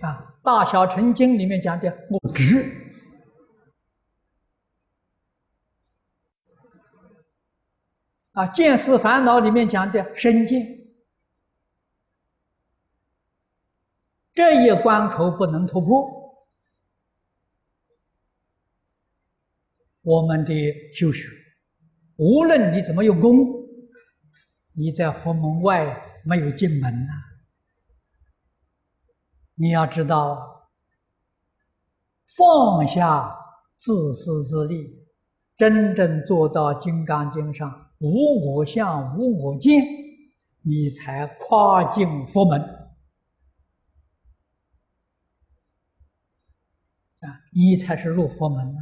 啊，《大小乘经》里面讲的我执。啊，见思烦恼里面讲的身见，这一关口不能突破，我们的修学，无论你怎么用功，你在佛门外没有进门呐。你要知道，放下自私自利，真正做到《金刚经》上。无我相，无我见，你才跨进佛门啊！你才是入佛门呢。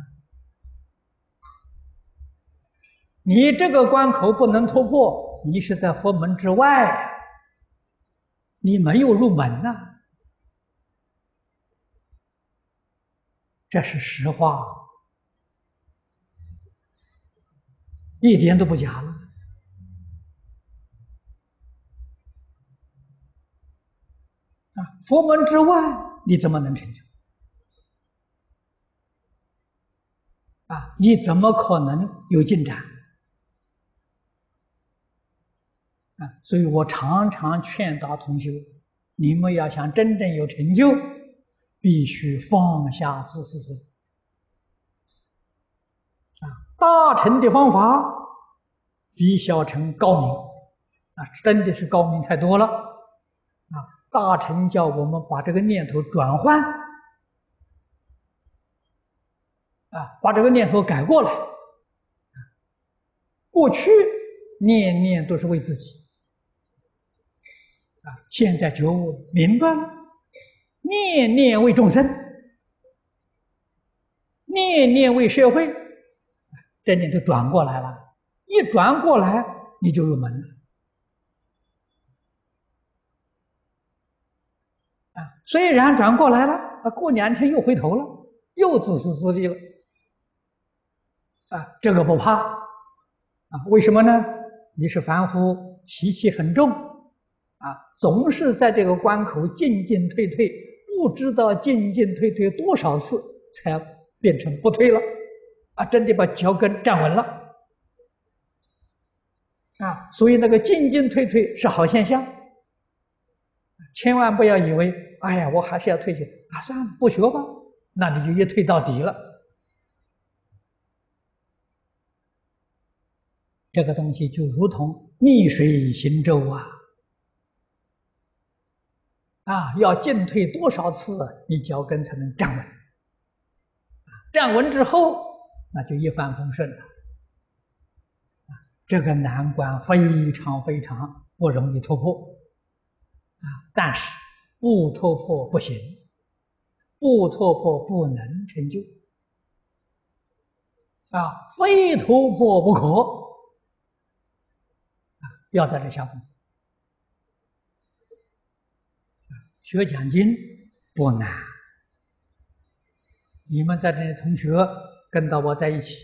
你这个关口不能突破，你是在佛门之外，你没有入门呐。这是实话。一点都不假了啊！佛门之外，你怎么能成就？啊，你怎么可能有进展？啊，所以我常常劝导同学：你们要想真正有成就，必须放下自私心。大乘的方法比小乘高明啊，真的是高明太多了啊！大乘叫我们把这个念头转换啊，把这个念头改过来过去念念都是为自己啊，现在觉悟明白了，念念为众生，念念为社会。这念头转过来了，一转过来你就入门了啊！虽然转过来了，啊，过两天又回头了，又自私自利了啊！这个不怕啊？为什么呢？你是凡夫，习气很重啊，总是在这个关口进进退退，不知道进进退退多少次才变成不退了。啊，真的把脚跟站稳了啊！所以那个进进退退是好现象，千万不要以为，哎呀，我还是要退去啊，算了，不学吧，那你就一退到底了。这个东西就如同逆水行舟啊！啊，要进退多少次，你脚跟才能站稳？站稳之后。那就一帆风顺了，啊，这个难关非常非常不容易突破，啊，但是不突破不行，不突破不能成就，啊，非突破不可，啊，要在这下功夫，学讲经不难，你们在这里同学。跟到我在一起，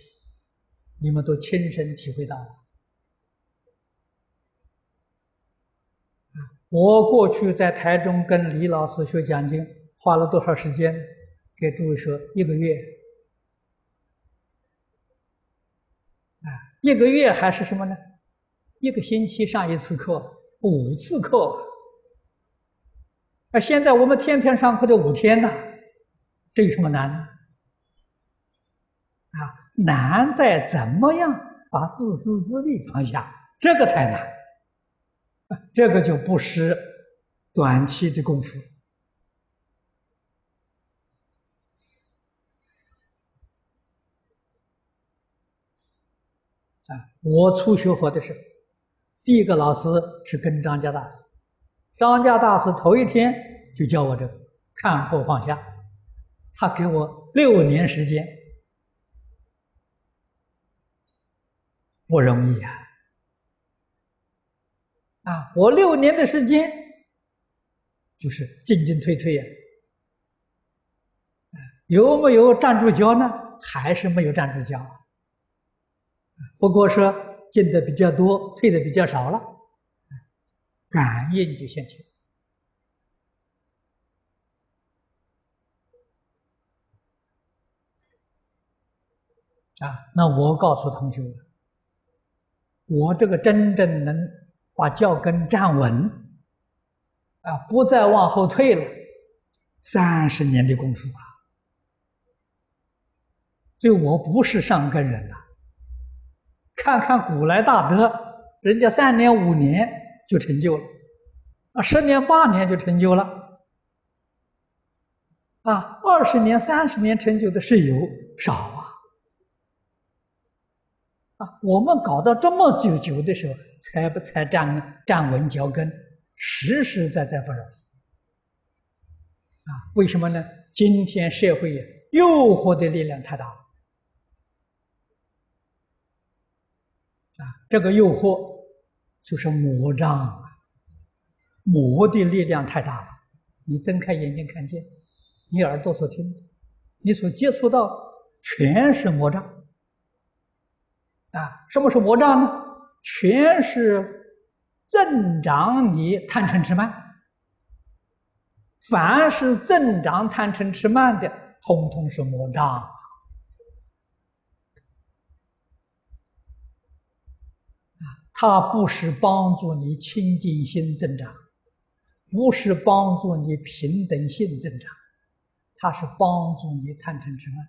你们都亲身体会到了。我过去在台中跟李老师学讲经，花了多少时间？给诸位说，一个月。啊，一个月还是什么呢？一个星期上一次课，五次课。啊，现在我们天天上课的五天呢，这有什么难呢？啊，难在怎么样把自私自利放下，这个太难，这个就不失短期的功夫。啊，我初学佛的时候，第一个老师是跟张家大师，张家大师头一天就教我这个看破放下，他给我六年时间。不容易呀！啊，我六年的时间就是进进退退呀，有没有站住脚呢？还是没有站住脚，不过说进的比较多，退的比较少了，感应就现前。啊，那我告诉同学们。我这个真正能把脚跟站稳，啊，不再往后退了，三十年的功夫啊！所以我不是上根人呐。看看古来大德，人家三年五年就成就了，啊，十年八年就成就了，啊，二十年三十年成就的是有少啊。啊，我们搞到这么久久的时候，才不才站站稳脚跟，实实在在不容易。啊，为什么呢？今天社会诱惑的力量太大了。啊，这个诱惑就是魔障啊，魔的力量太大了。你睁开眼睛看见，你耳朵所听，你所接触到，全是魔障。啊，什么是魔障呢？全是增长你贪嗔痴慢。凡是增长贪嗔痴慢的，通通是魔障。啊，它不是帮助你清净心增长，不是帮助你平等性增长，它是帮助你贪嗔痴慢。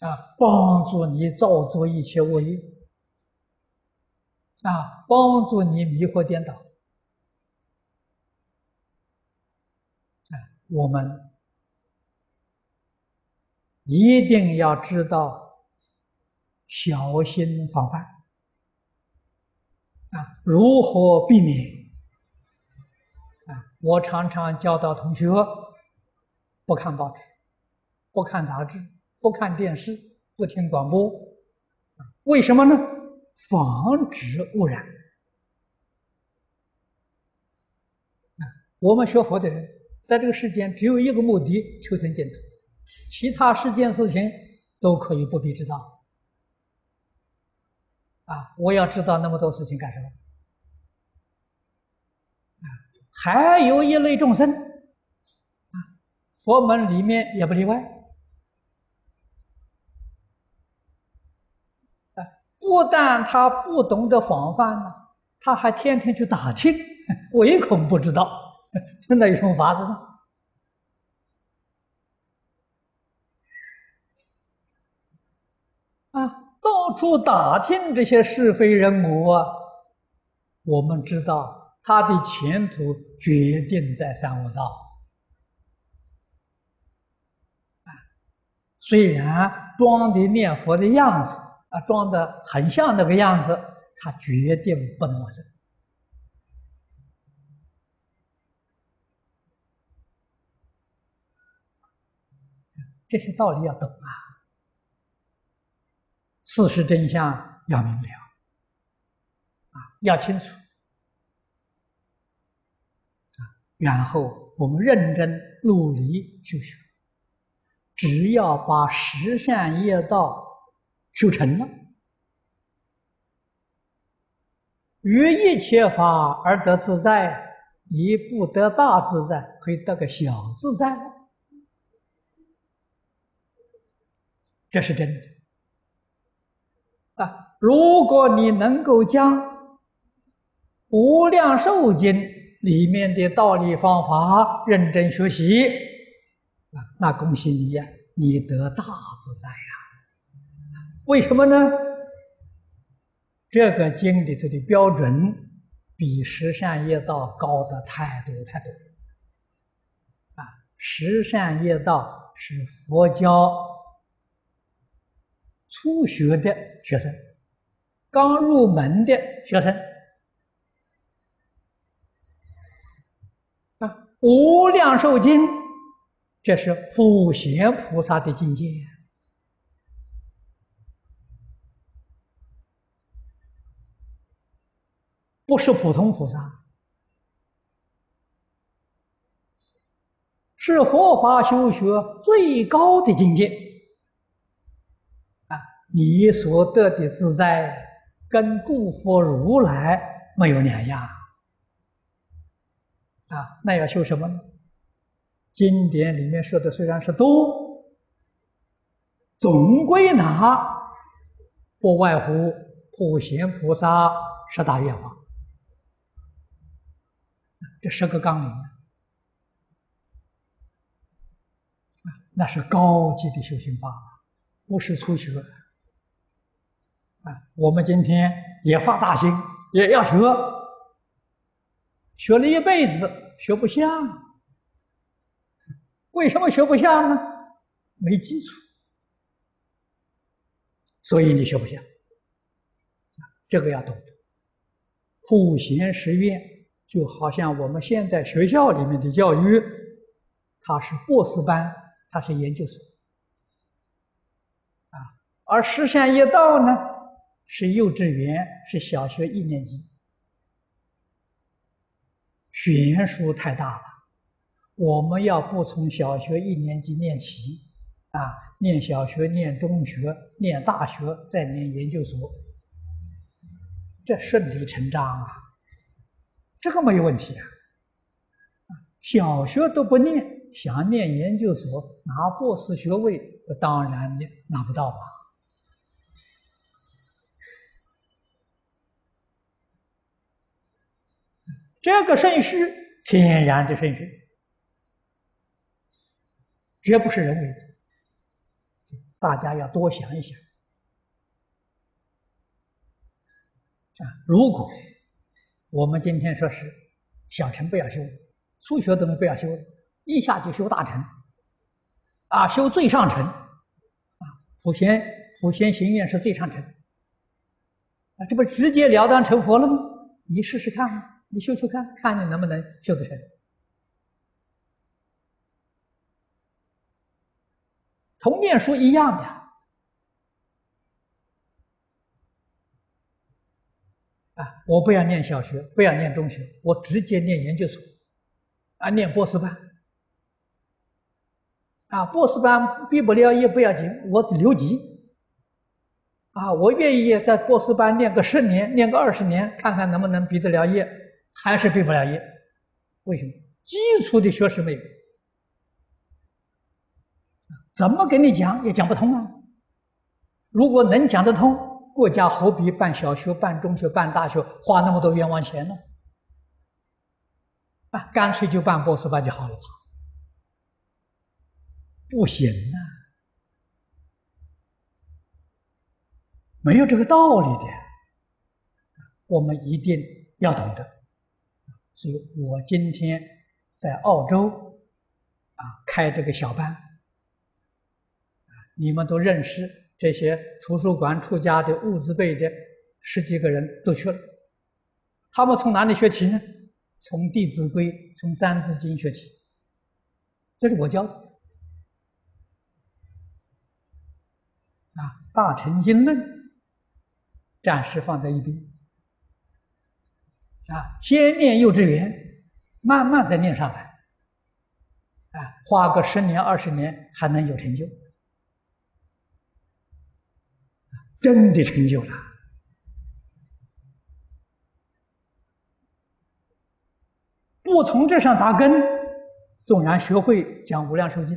啊，帮助你造作一切恶业，啊，帮助你迷惑颠倒，啊，我们一定要知道小心防范，啊，如何避免？啊，我常常教导同学不看报纸，不看杂志。不看电视，不听广播，为什么呢？防止污染。啊，我们学佛的人，在这个世间只有一个目的：求生净土。其他世间事情都可以不必知道。啊，我要知道那么多事情干什么？啊，还有一类众生，啊，佛门里面也不例外。不但他不懂得防范呢，他还天天去打听，唯恐不知道，那有什么法子呢？啊，到处打听这些是非人物啊，我们知道他的前途决定在三恶道。虽然装的念佛的样子。啊，装的很像那个样子，他决定不能往生。这些道理要懂啊，事实真相要明了，啊，要清楚，啊，然后我们认真努力修学，只要把十善业道。修成了，于一切法而得自在，你不得大自在，可以得个小自在，这是真的啊！如果你能够将《无量寿经》里面的道理方法认真学习啊，那恭喜你呀，你得大自在呀！为什么呢？这个经里头的标准比十善业道高的太多太多。啊，十善业道是佛教初学的学生，刚入门的学生。啊，无量寿经，这是普贤菩萨的境界。不是普通菩萨，是佛法修学最高的境界啊！你所得的自在，跟诸佛如来没有两样啊！那要修什么呢？经典里面说的虽然是多，总归拿不外乎普贤菩萨十大愿望，这十个纲领啊，那是高级的修行法，不是初学啊。我们今天也发大心，也要学，学了一辈子学不像。为什么学不像呢？没基础，所以你学不像。这个要懂得。普贤十愿就好像我们现在学校里面的教育，它是博士班，它是研究所，啊，而十善业道呢，是幼稚园，是小学一年级，悬殊太大了。我们要不从小学一年级念起，啊，念小学、念中学、念大学，再念研究所，这顺理成章啊，这个没有问题啊。小学都不念，想念研究所拿博士学位，当然拿拿不到吧？这个顺序，天然的顺序。绝不是人为的，大家要多想一想啊！如果我们今天说是小乘不要修，初学都不要修，一下就修大乘，啊，修最上乘，啊，普贤普贤行愿是最上乘，啊，这不直截了当成佛了吗？你试试看，你修修看看你能不能修得成。同念书一样的我不要念小学，不要念中学，我直接念研究所，啊，念博士班，啊，博士班毕不了业不要紧，我留级，啊，我愿意在博士班念个十年，念个二十年，看看能不能毕得了业，还是毕不了业？为什么？基础的学识没有。怎么跟你讲也讲不通啊！如果能讲得通，国家何必办小学、办中学、办大学，花那么多冤枉钱呢？啊，干脆就办博士班就好了。不行啊，没有这个道理的。我们一定要懂得。所以我今天在澳洲啊开这个小班。你们都认识这些图书馆出家的物资辈的十几个人都去了，他们从哪里学起呢？从《弟子规》、从《三字经》学起，这是我教的。啊，《大乘经论》暂时放在一边，啊，先念幼稚园，慢慢再念上来，啊，花个十年二十年还能有成就。真的成就了，不从这上扎根，纵然学会讲无量寿经，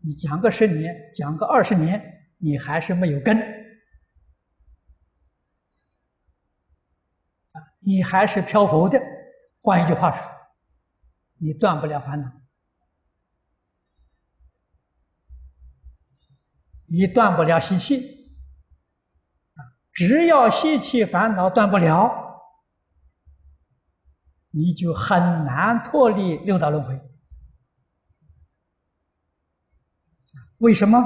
你讲个十年，讲个二十年，你还是没有根，啊，你还是漂浮的。换一句话说，你断不了烦恼，你断不了习气。只要习气烦恼断不了，你就很难脱离六道轮回。为什么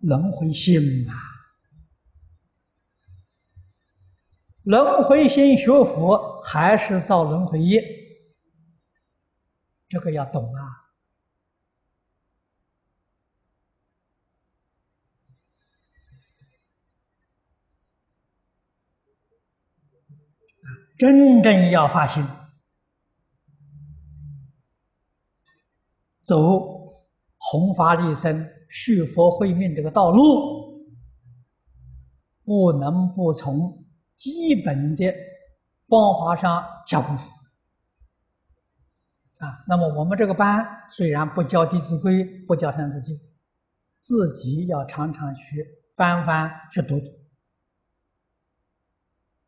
轮回心啊？轮回心学佛还是造轮回业？这个要懂啊。真正要发心，走弘法利生、续佛慧命这个道路，不能不从基本的方法上下功夫啊。那么我们这个班虽然不教《弟子规》，不教《三字经》，自己要常常去翻翻去读读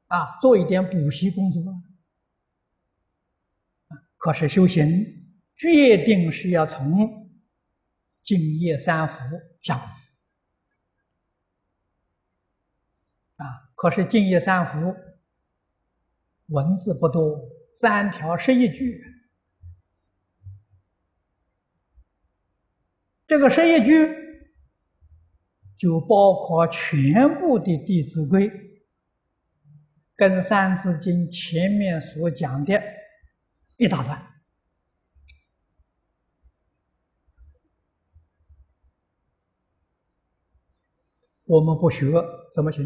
啊，做一点补习工作。可是修行决定是要从敬业三福下功夫啊。可是敬业三福文字不多，三条十一句，这个十一句就包括全部的《弟子规》跟《三字经》前面所讲的。一大段，我们不学怎么行？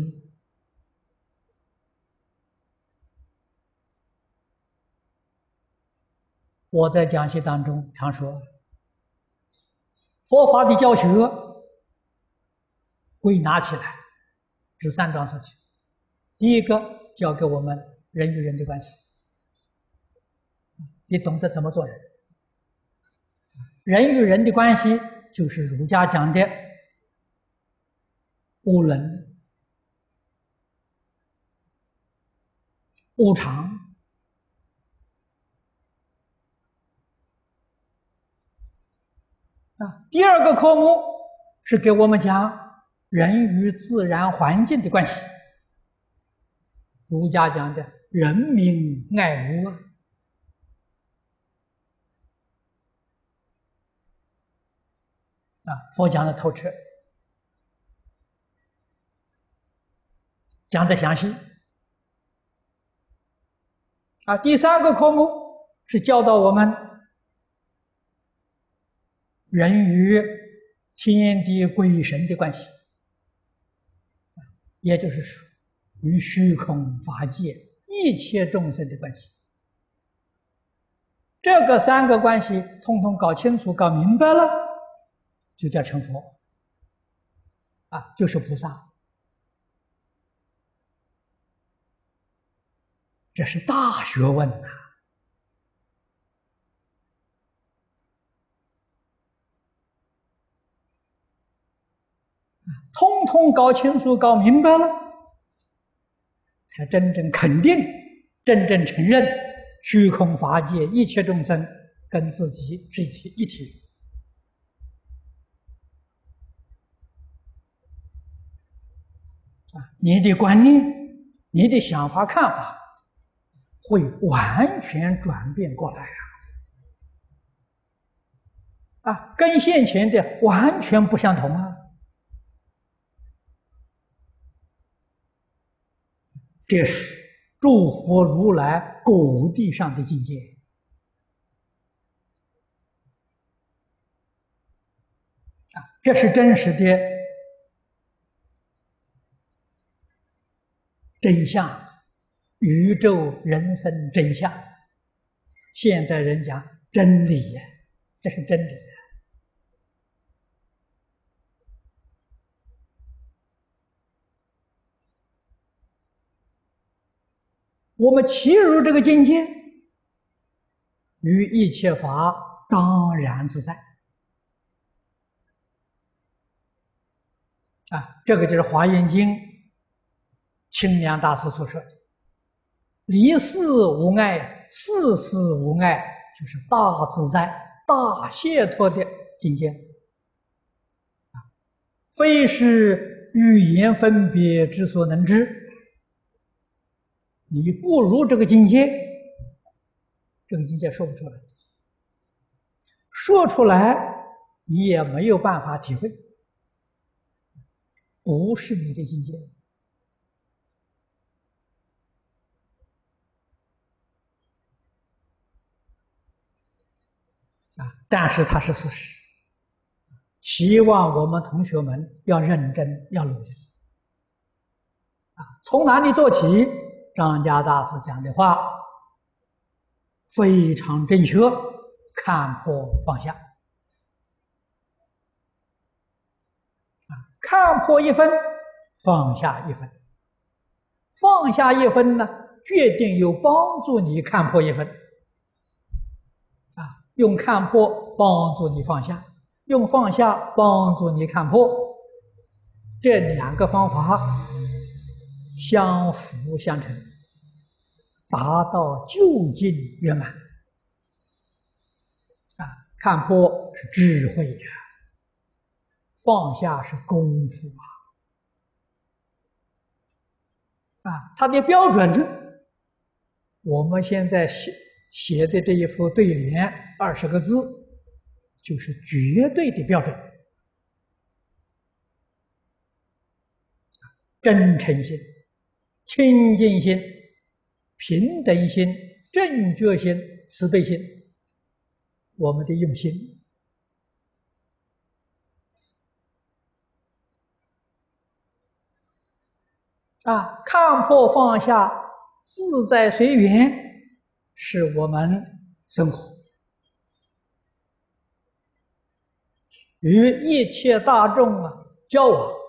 我在讲习当中常说，佛法的教学归纳起来是三桩事情：第一个，教给我们人与人的关系。你懂得怎么做人？人与人的关系就是儒家讲的“无伦、无常”啊。第二个科目是给我们讲人与自然环境的关系，儒家讲的“人民爱物”。啊，佛讲的透彻，讲的详细。啊，第三个科目是教导我们人与天地鬼神的关系，也就是说，与虚空法界一切众生的关系。这个三个关系，通通搞清楚、搞明白了。就叫成佛，啊，就是菩萨，这是大学问呐！通通搞清楚、搞明白了，才真正肯定、真正承认虚空法界一切众生跟自己是一体一体。啊，你的观念、你的想法、看法会完全转变过来啊！啊，跟现前的完全不相同啊！这是诸佛如来果地上的境界啊！这是真实的。真相，宇宙人生真相。现在人讲真理呀，这是真理。我们契入这个境界，与一切法当然自在。啊，这个就是《华严经》。清凉大师所说的“离世无碍，世事无碍”，就是大自在、大解脱的境界啊！非是语言分别之所能知。你不如这个境界，这个境界说不出来，说出来你也没有办法体会，不是你的境界。啊！但是它是事实，希望我们同学们要认真，要努力。啊，从哪里做起？张家大师讲的话非常正确，看破放下。啊，看破一分，放下一分，放下一分呢，决定有帮助你看破一分。啊用看破帮助你放下，用放下帮助你看破，这两个方法相辅相成。达到究竟圆满。啊，看破是智慧呀，放下是功夫啊。啊，它的标准，我们现在写写的这一副对联二十个字，就是绝对的标准。真诚心、清净心、平等心、正觉心、慈悲心，我们的用心啊，看破放下、自在随缘，是我们生活与一切大众啊交往。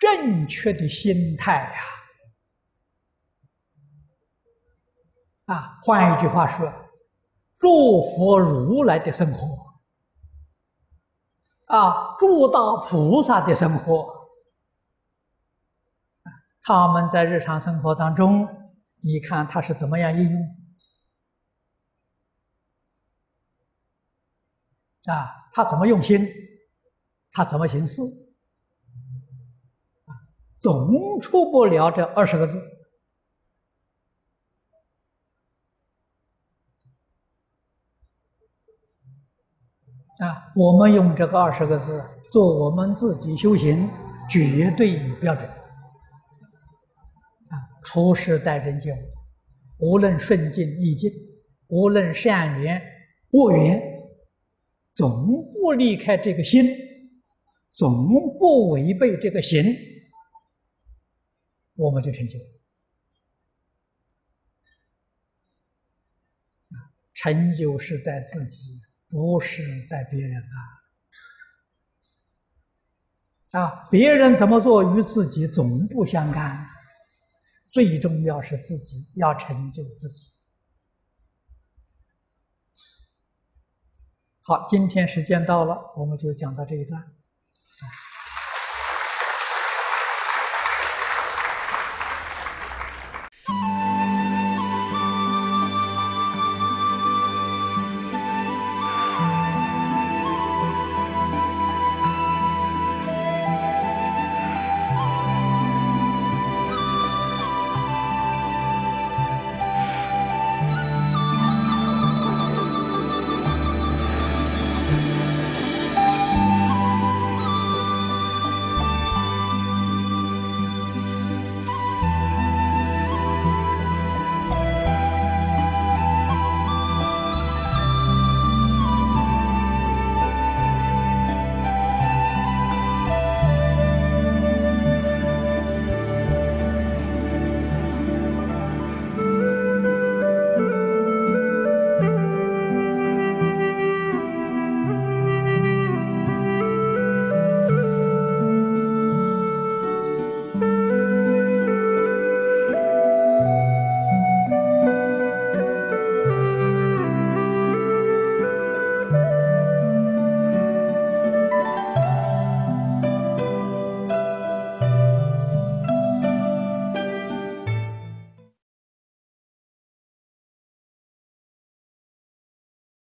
正确的心态呀，啊，换一句话说，诸佛如来的生活，啊，诸大菩萨的生活，他们在日常生活当中，你看他是怎么样应用？啊，他怎么用心？他怎么行事？总出不了这二十个字啊！我们用这个二十个字做我们自己修行绝对有标准啊！出世待人接物，无论顺境逆境，无论善缘恶缘，总不离开这个心，总不违背这个行。我们就成就。成就是在自己，不是在别人啊！啊，别人怎么做与自己总不相干，最重要是自己要成就自己。好，今天时间到了，我们就讲到这一段。